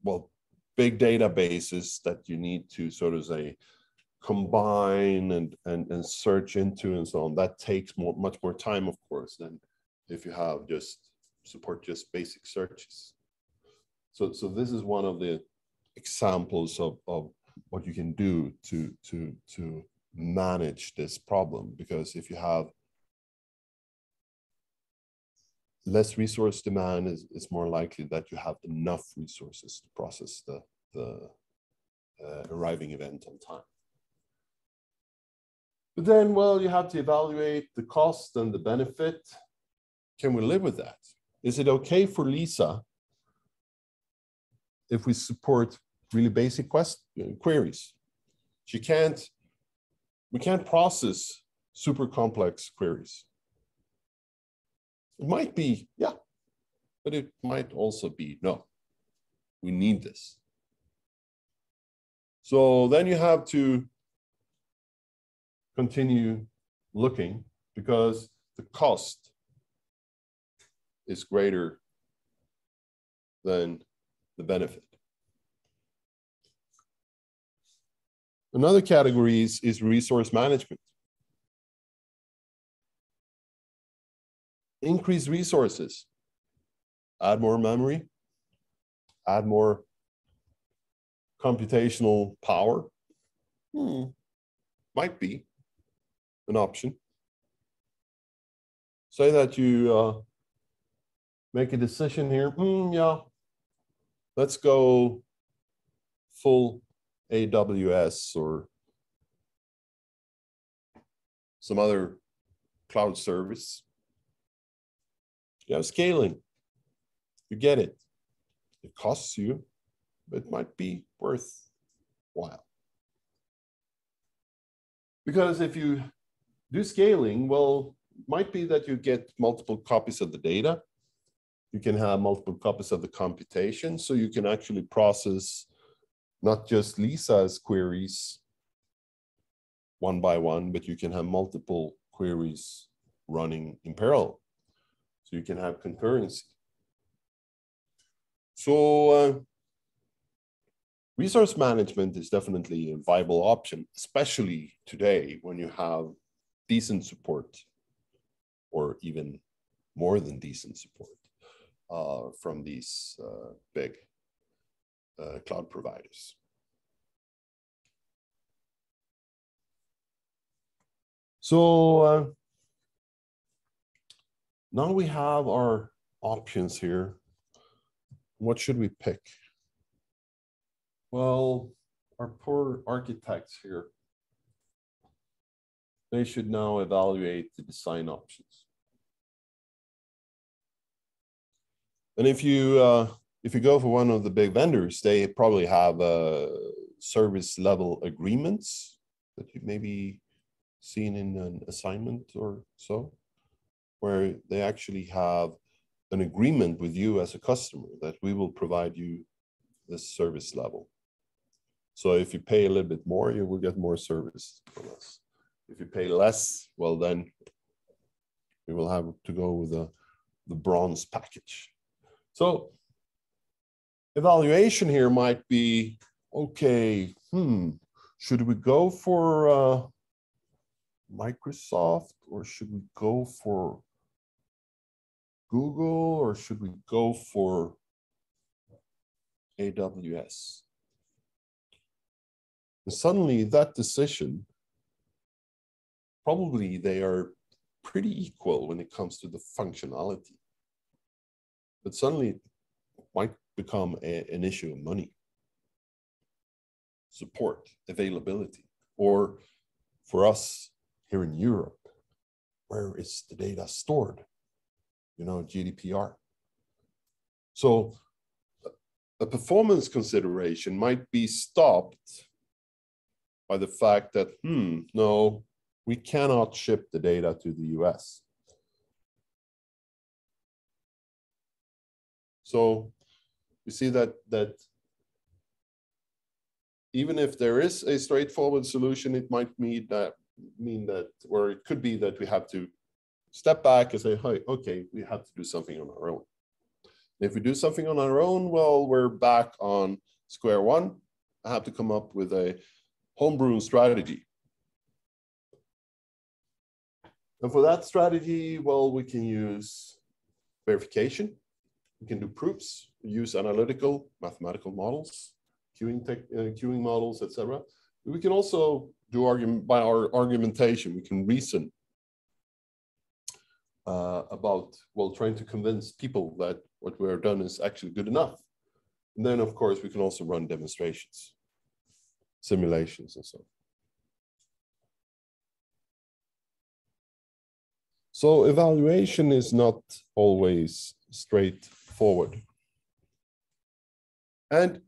well, big databases that you need to sort of say combine and, and, and search into and so on, that takes more, much more time, of course, than if you have just support just basic searches. So, so this is one of the examples of, of what you can do to, to, to manage this problem. Because if you have less resource demand, is it's more likely that you have enough resources to process the, the uh, arriving event on time. But then, well, you have to evaluate the cost and the benefit. Can we live with that? Is it okay for Lisa if we support really basic quest queries? She can't, we can't process super complex queries. It might be, yeah, but it might also be, no, we need this. So then you have to continue looking because the cost is greater than the benefit. Another category is, is resource management. Increase resources, add more memory, add more computational power. Hmm. Might be an option. Say that you uh, make a decision here. Hmm, yeah, let's go full AWS or some other cloud service. You have scaling. You get it. It costs you, but it might be worthwhile. Because if you do scaling, well, might be that you get multiple copies of the data. You can have multiple copies of the computation, so you can actually process not just Lisa's queries one by one, but you can have multiple queries running in parallel. So you can have concurrency. So uh, resource management is definitely a viable option, especially today when you have decent support or even more than decent support uh, from these uh, big uh, cloud providers. So uh, now we have our options here. What should we pick? Well, our poor architects here, they should now evaluate the design options. And if you uh, if you go for one of the big vendors, they probably have uh, service level agreements that you maybe seen in an assignment or so, where they actually have an agreement with you as a customer that we will provide you this service level. So if you pay a little bit more, you will get more service from us. If you pay less, well then we will have to go with the, the bronze package. So evaluation here might be, okay, hmm, should we go for uh, Microsoft or should we go for Google or should we go for AWS? And suddenly that decision, probably they are pretty equal when it comes to the functionality. But suddenly it might become a, an issue of money, support, availability, or for us here in Europe, where is the data stored? You know, GDPR. So a performance consideration might be stopped by the fact that, hmm, no, we cannot ship the data to the US. So you see that that even if there is a straightforward solution, it might mean that mean that, or it could be that we have to step back and say, hey, okay, we have to do something on our own. if we do something on our own, well, we're back on square one. I have to come up with a homebrew strategy. And for that strategy, well, we can use verification. We can do proofs, use analytical mathematical models, queuing, tech, uh, queuing models, etc. We can also do argument by our argumentation. We can reason uh, about, well, trying to convince people that what we're done is actually good enough. And then, of course, we can also run demonstrations, simulations, and so on. So evaluation is not always straightforward. And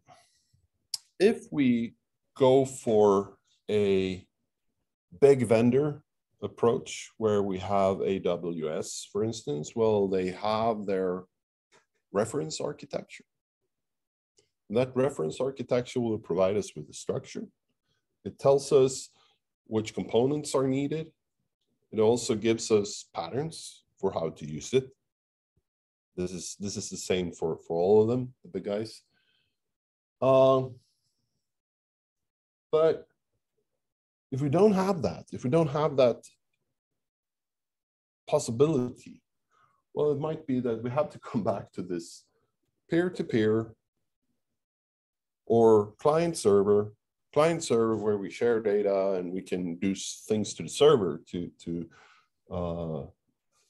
if we go for a big vendor approach where we have AWS, for instance, well, they have their reference architecture. That reference architecture will provide us with the structure. It tells us which components are needed. It also gives us patterns for how to use it. This is this is the same for for all of them, the big guys. Um, but if we don't have that, if we don't have that possibility, well, it might be that we have to come back to this peer-to-peer or client server, client server where we share data and we can do things to the server to, to uh,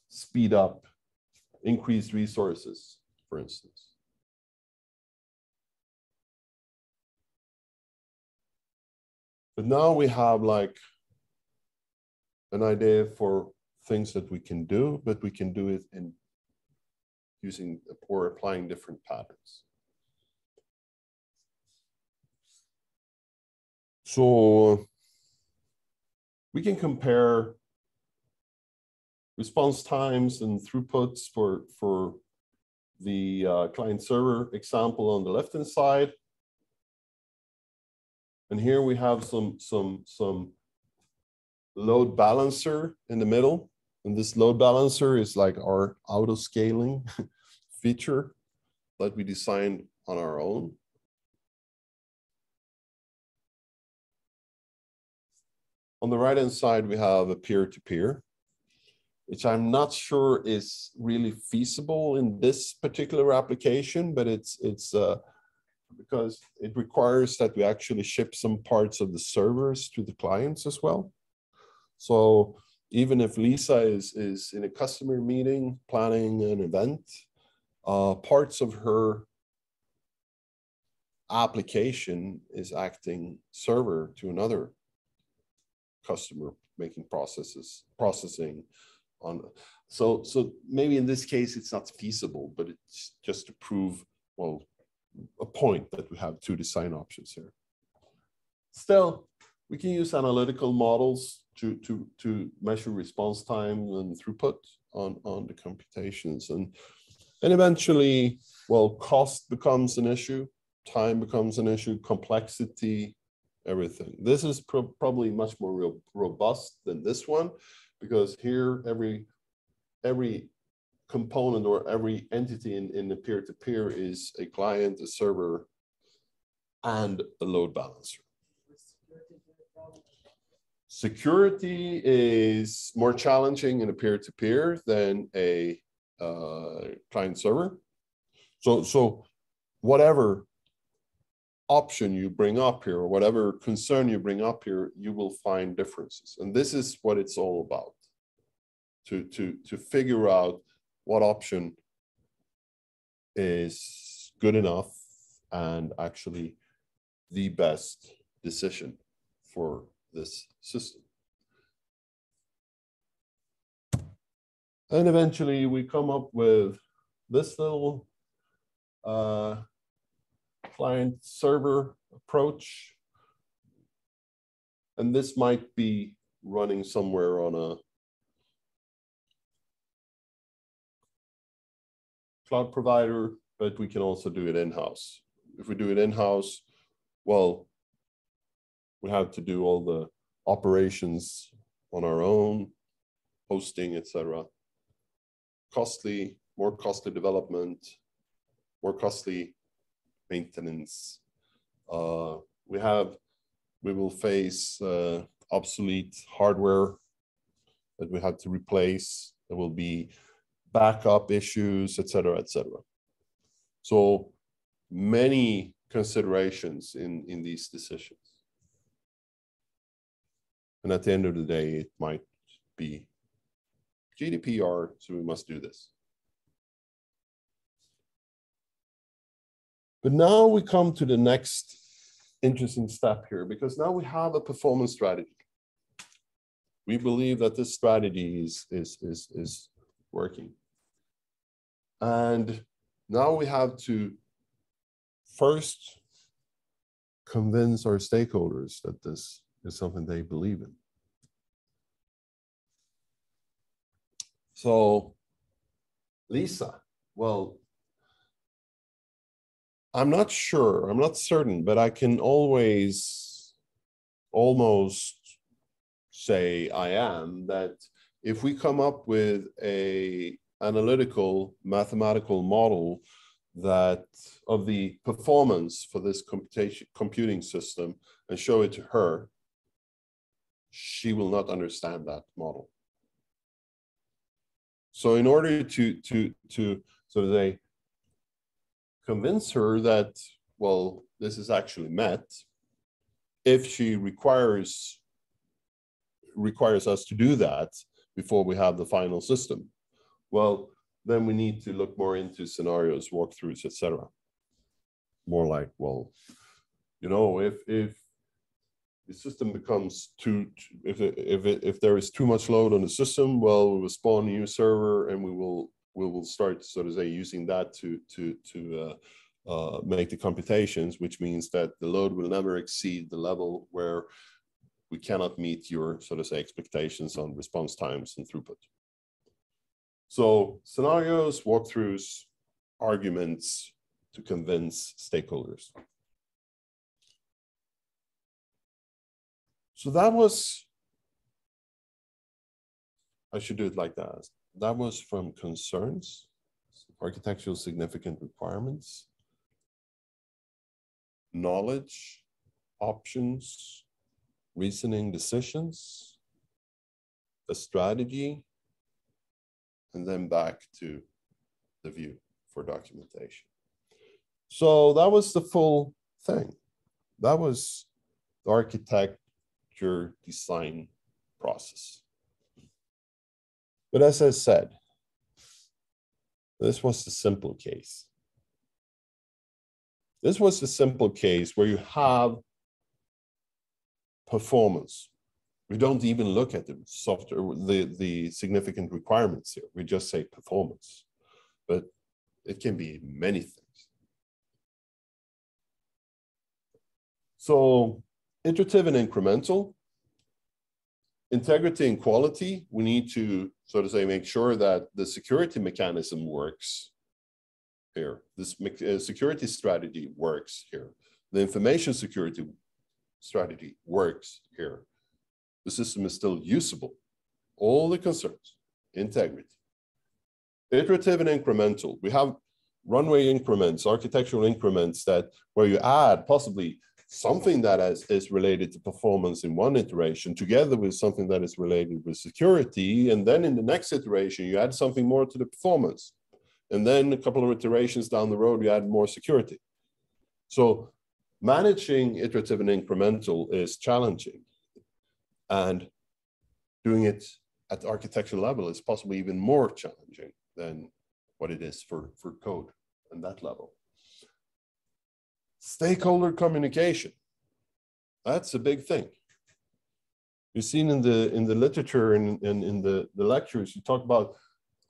speed up increased resources, for instance. But now we have like an idea for things that we can do, but we can do it in using or applying different patterns. So we can compare response times and throughputs for, for the uh, client server example on the left-hand side and here we have some, some, some load balancer in the middle. And this load balancer is like our auto scaling feature that we designed on our own. On the right hand side, we have a peer-to-peer, -peer, which I'm not sure is really feasible in this particular application, but it's, it's uh, because it requires that we actually ship some parts of the servers to the clients as well. So even if Lisa is, is in a customer meeting planning an event, uh, parts of her application is acting server to another customer making processes processing on so so maybe in this case it's not feasible but it's just to prove well a point that we have two design options here. Still, we can use analytical models to, to, to measure response time and throughput on, on the computations. And, and eventually, well, cost becomes an issue, time becomes an issue, complexity, everything. This is pro probably much more robust than this one, because here every every component or every entity in, in the peer-to-peer -peer is a client, a server, and a load balancer. Security is more challenging in a peer-to-peer -peer than a uh, client server. So, so whatever option you bring up here, or whatever concern you bring up here, you will find differences. And this is what it's all about, to, to, to figure out what option is good enough and actually the best decision for this system. And eventually we come up with this little uh, client server approach. And this might be running somewhere on a cloud provider, but we can also do it in-house. If we do it in-house, well, we have to do all the operations on our own, hosting, etc. Costly, more costly development, more costly maintenance. Uh, we have, we will face uh, obsolete hardware that we have to replace. There will be backup issues, et cetera, et cetera. So many considerations in, in these decisions. And at the end of the day, it might be GDPR, so we must do this. But now we come to the next interesting step here, because now we have a performance strategy. We believe that this strategy is, is, is, is working. And now we have to first convince our stakeholders that this is something they believe in. So, Lisa, well, I'm not sure, I'm not certain, but I can always almost say I am that if we come up with a analytical mathematical model that of the performance for this computation computing system and show it to her she will not understand that model. So in order to to to so they convince her that well this is actually met, if she requires requires us to do that before we have the final system, well then we need to look more into scenarios, walkthroughs, etc. More like well, you know if if the system becomes too if it, if it, if there is too much load on the system well we will spawn a new server and we will we will start so to say using that to to to uh, uh, make the computations which means that the load will never exceed the level where we cannot meet your so to say expectations on response times and throughput so scenarios walkthroughs arguments to convince stakeholders So that was, I should do it like that. That was from concerns, architectural significant requirements, knowledge, options, reasoning decisions, a strategy, and then back to the view for documentation. So that was the full thing. That was the architect your design process. But as I said, this was the simple case. This was the simple case where you have performance. We don't even look at the software, the, the significant requirements here. We just say performance, but it can be many things. So iterative and incremental. Integrity and quality, we need to so to say make sure that the security mechanism works here. This uh, security strategy works here. The information security strategy works here. The system is still usable. All the concerns, integrity. Iterative and incremental. We have runway increments, architectural increments that where you add possibly something that is, is related to performance in one iteration together with something that is related with security. And then in the next iteration, you add something more to the performance. And then a couple of iterations down the road, you add more security. So managing iterative and incremental is challenging. And doing it at the architectural level is possibly even more challenging than what it is for, for code on that level. Stakeholder communication. That's a big thing. You've seen in the in the literature and in, in, in, the, the lectures, you talk about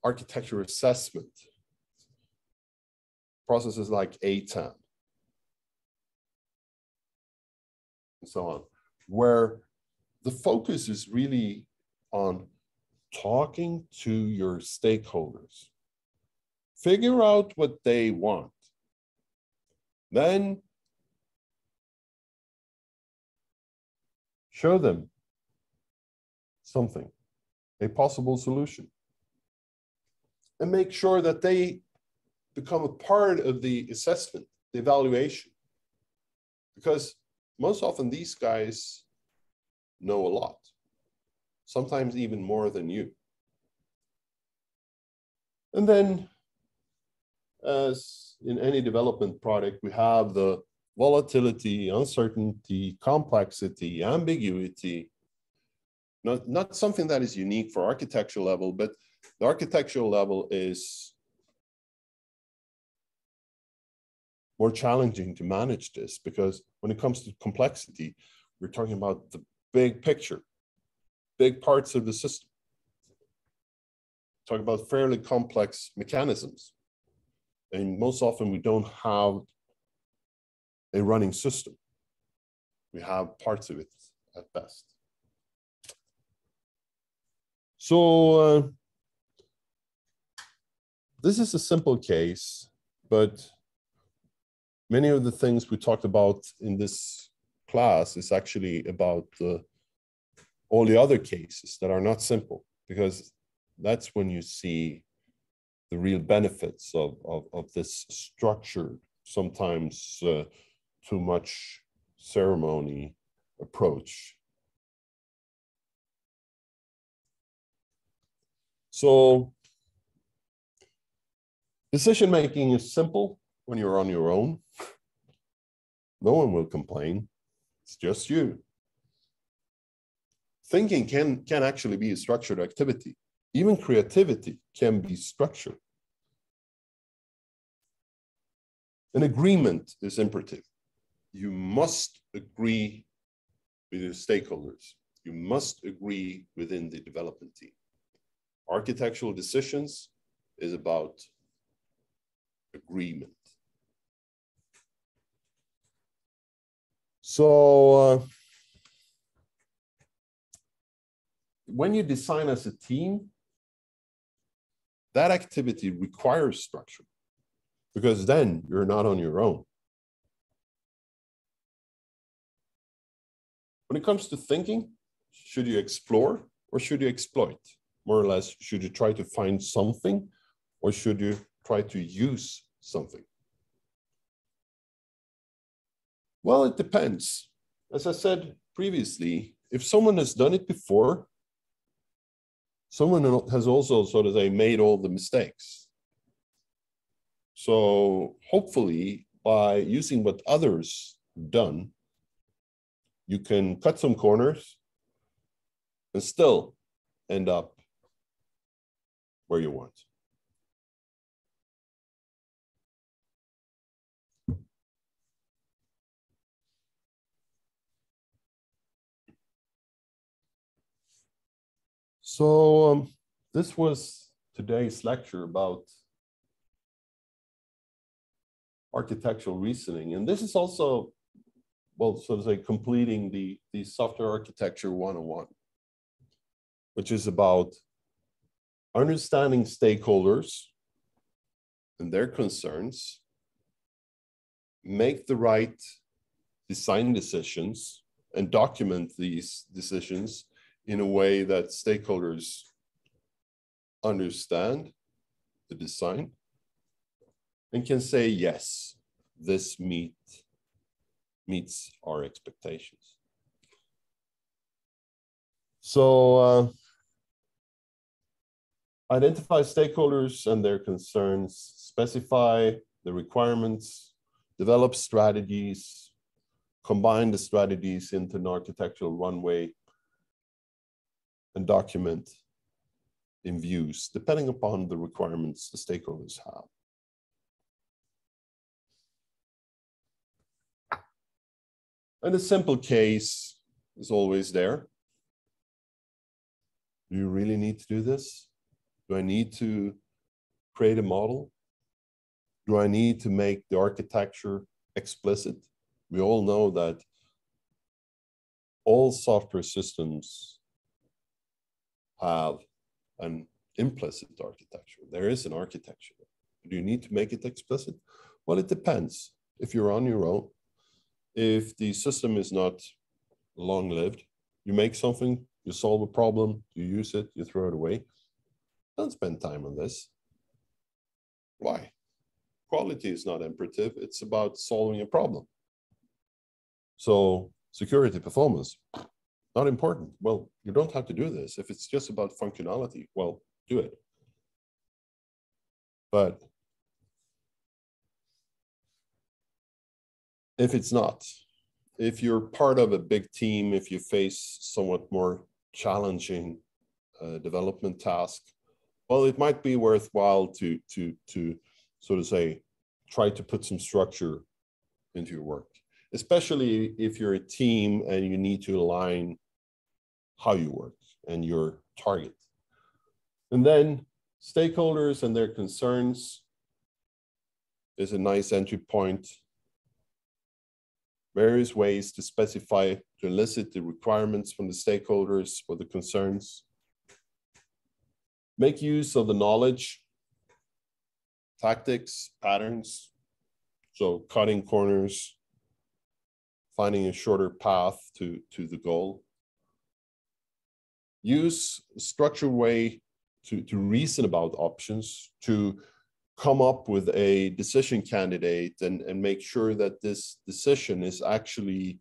architecture assessment. Processes like ATAM. And so on, where the focus is really on talking to your stakeholders. Figure out what they want. Then show them something, a possible solution. And make sure that they become a part of the assessment, the evaluation. Because most often these guys know a lot, sometimes even more than you. And then as in any development product, we have the volatility, uncertainty, complexity, ambiguity. Not, not something that is unique for architectural level, but the architectural level is more challenging to manage this because when it comes to complexity, we're talking about the big picture, big parts of the system. Talk about fairly complex mechanisms. And most often we don't have a running system. We have parts of it at best. So uh, this is a simple case, but many of the things we talked about in this class is actually about all the other cases that are not simple, because that's when you see the real benefits of, of, of this structured, sometimes uh, too much ceremony approach. So decision making is simple when you're on your own. No one will complain. It's just you. Thinking can, can actually be a structured activity. Even creativity can be structured. An agreement is imperative. You must agree with your stakeholders. You must agree within the development team. Architectural decisions is about agreement. So uh, when you design as a team, that activity requires structure because then you're not on your own. When it comes to thinking, should you explore or should you exploit? More or less, should you try to find something or should you try to use something? Well, it depends. As I said previously, if someone has done it before, someone has also sort of say made all the mistakes. So hopefully by using what others done, you can cut some corners and still end up where you want. So um, this was today's lecture about architectural reasoning. And this is also, well, so to say, completing the, the software architecture 101, which is about understanding stakeholders and their concerns, make the right design decisions and document these decisions in a way that stakeholders understand the design and can say, yes, this meet, meets our expectations. So uh, identify stakeholders and their concerns, specify the requirements, develop strategies, combine the strategies into an architectural runway, and document in views, depending upon the requirements the stakeholders have. And a simple case is always there. Do you really need to do this? Do I need to create a model? Do I need to make the architecture explicit? We all know that all software systems have an implicit architecture. There is an architecture. Do you need to make it explicit? Well, it depends. If you're on your own, if the system is not long lived, you make something, you solve a problem, you use it, you throw it away. Don't spend time on this. Why? Quality is not imperative, it's about solving a problem. So security performance, not important. Well, you don't have to do this. If it's just about functionality, well, do it. But if it's not, if you're part of a big team, if you face somewhat more challenging uh, development task, well, it might be worthwhile to to to sort of say try to put some structure into your work, especially if you're a team and you need to align how you work and your target. And then stakeholders and their concerns is a nice entry point various ways to specify, to elicit the requirements from the stakeholders for the concerns. Make use of the knowledge, tactics, patterns. So cutting corners, finding a shorter path to, to the goal. Use structured way to, to reason about options, to come up with a decision candidate and, and make sure that this decision is actually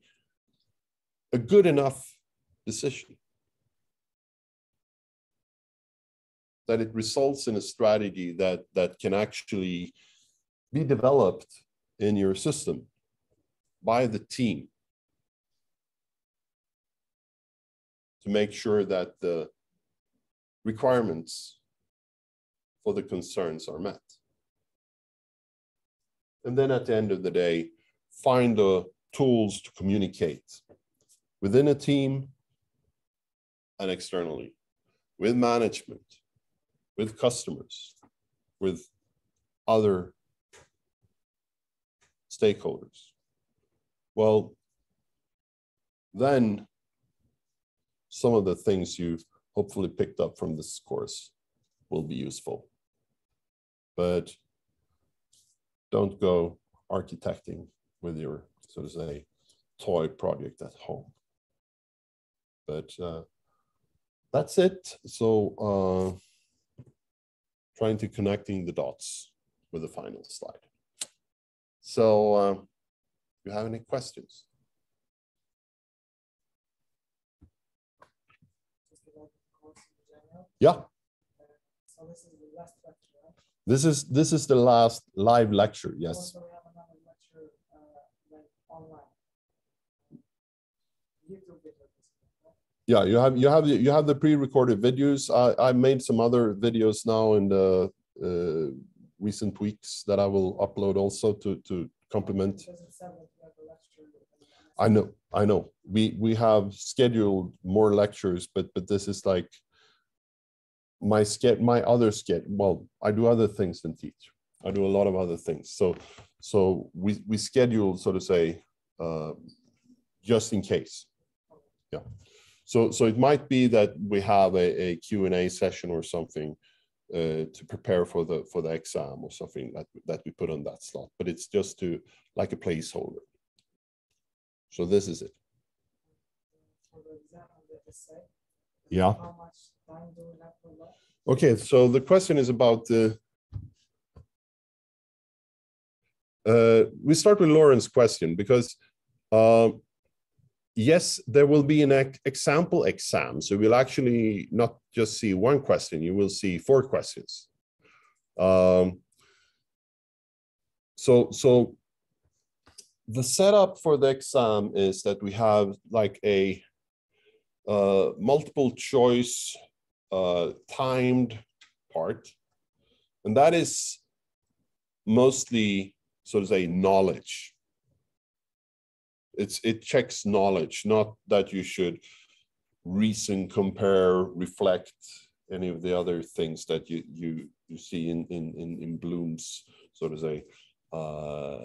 a good enough decision. that it results in a strategy that that can actually be developed in your system by the team to make sure that the requirements for the concerns are met. And then at the end of the day, find the tools to communicate within a team and externally, with management, with customers, with other stakeholders. Well, then some of the things you've hopefully picked up from this course will be useful. But don't go architecting with your, so to say, toy project at home. But uh, that's it. So uh, trying to connecting the dots with the final slide. So uh, you have any questions? Yeah. So this is the last lecture, right? This is this is the last live lecture. Yes. Also, we have another lecture, uh, like online. YouTube video. Yeah, you have you have you have the pre-recorded videos. I I made some other videos now in the uh, recent weeks that I will upload also to to complement. Because it said that we have a lecture. I know, I know. We we have scheduled more lectures, but but this is like my ske my other schedule. Well, I do other things than teach. I do a lot of other things. So so we we schedule, so to say, uh, just in case. Yeah. So so it might be that we have a, a Q and A session or something uh, to prepare for the for the exam or something that that we put on that slot. But it's just to like a placeholder. So this is it. For the exam of the essay. Yeah. Okay, so the question is about the. Uh, we start with Lauren's question because uh, yes, there will be an ex- example exam. So we'll actually not just see one question, you will see four questions. Um, so, so the setup for the exam is that we have like a uh, multiple choice uh, timed part. And that is mostly, so to say, knowledge. It's, it checks knowledge, not that you should reason, compare, reflect, any of the other things that you, you, you see in, in, in, in Bloom's, so to say, uh,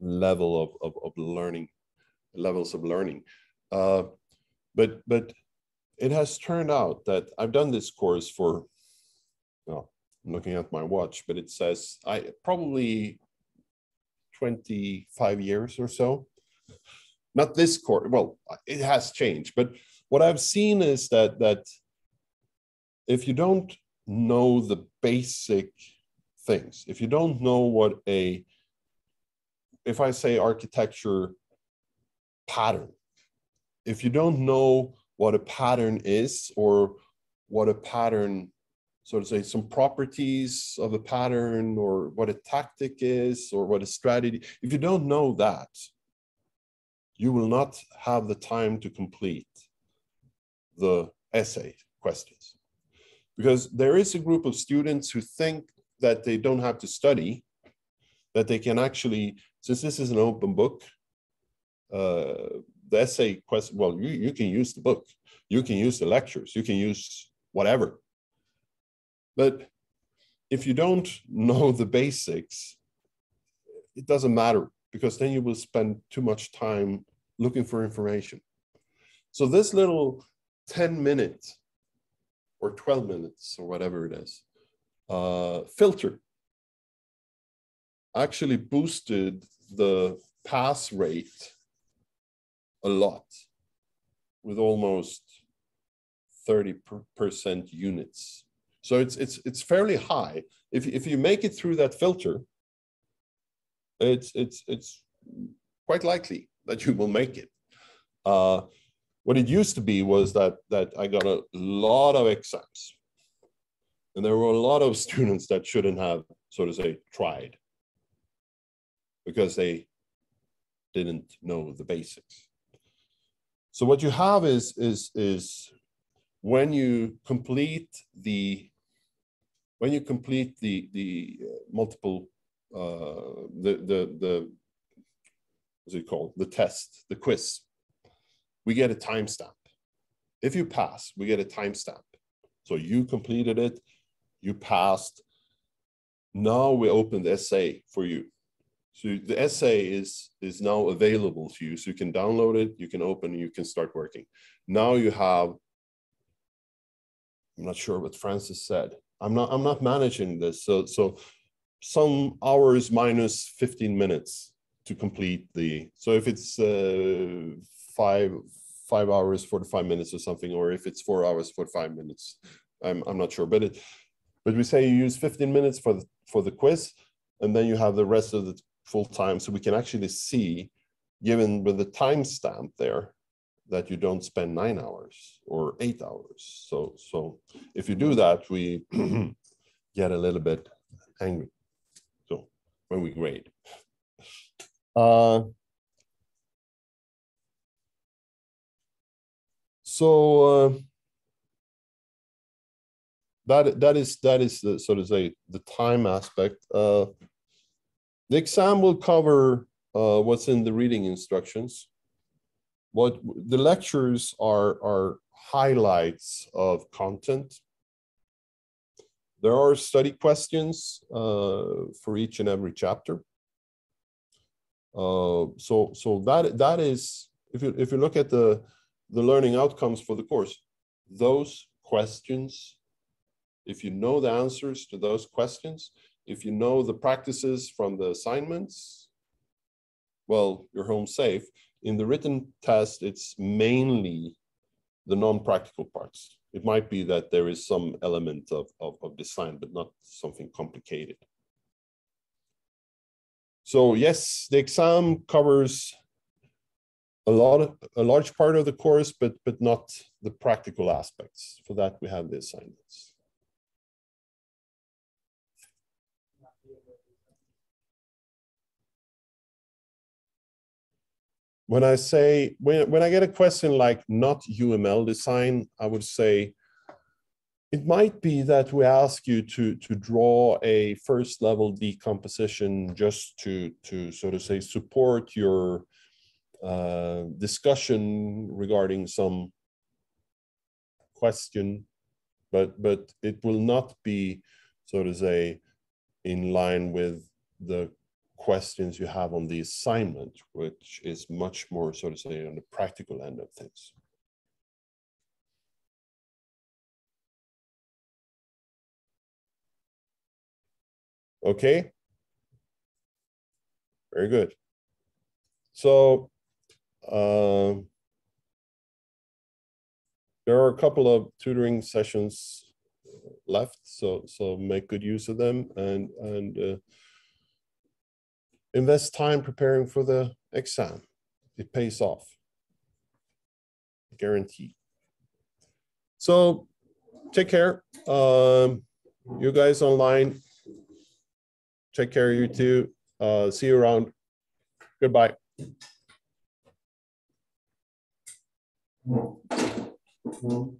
level of, of, of learning, levels of learning. Uh, but but it has turned out that I've done this course for, well, I'm looking at my watch, but it says I probably 25 years or so. Not this course, well, it has changed, but what I've seen is that that if you don't know the basic things, if you don't know what a, if I say architecture pattern, if you don't know what a pattern is or what a pattern so to say some properties of a pattern or what a tactic is or what a strategy. If you don't know that you will not have the time to complete the essay questions. Because there is a group of students who think that they don't have to study that they can actually since this is an open book uh, the essay question, well, you, you can use the book, you can use the lectures, you can use whatever. But if you don't know the basics, it doesn't matter because then you will spend too much time looking for information. So this little 10 minutes or 12 minutes or whatever it is, uh, filter actually boosted the pass rate a lot with almost 30% units. So it's it's it's fairly high. If, if you make it through that filter, it's it's it's quite likely that you will make it. Uh, what it used to be was that that I got a lot of exams, And there were a lot of students that shouldn't have, so to say, tried because they didn't know the basics. So what you have is, is, is when you complete the, when you complete the, the uh, multiple, uh, the, the, the, what's it called? The test, the quiz, we get a timestamp. If you pass, we get a timestamp. So you completed it, you passed. Now we open the essay for you. So the essay is, is now available to you. So you can download it, you can open, you can start working. Now you have, I'm not sure what Francis said. I'm not, I'm not managing this. So, so some hours minus 15 minutes to complete the, so if it's uh, five, five hours, 45 minutes or something, or if it's four hours, 45 minutes, I'm, I'm not sure, but it, but we say you use 15 minutes for the, for the quiz, and then you have the rest of the full time. So we can actually see, given with the timestamp there, that you don't spend nine hours or eight hours. So, so if you do that, we get a little bit angry. So when we grade. Uh, so uh, that that is that is the so to say the time aspect. Uh, the exam will cover uh, what's in the reading instructions. What the lectures are are highlights of content. There are study questions uh, for each and every chapter. Uh, so so that that is if you if you look at the the learning outcomes for the course, those questions, if you know the answers to those questions, if you know the practices from the assignments, well, you're home safe. In the written test, it's mainly the non-practical parts. It might be that there is some element of, of, of design, but not something complicated. So yes, the exam covers a lot of, a large part of the course, but but not the practical aspects. For that, we have the assignments. When I say when when I get a question like not UML design, I would say it might be that we ask you to to draw a first level decomposition just to to sort of say support your uh, discussion regarding some question, but but it will not be so to say in line with the questions you have on the assignment, which is much more, so to say, on the practical end of things. Okay. Very good. So uh, there are a couple of tutoring sessions left, so so make good use of them and and uh, invest time preparing for the exam. It pays off. Guaranteed. So take care. Um, you guys online, take care you too. Uh, see you around. Goodbye. Mm -hmm.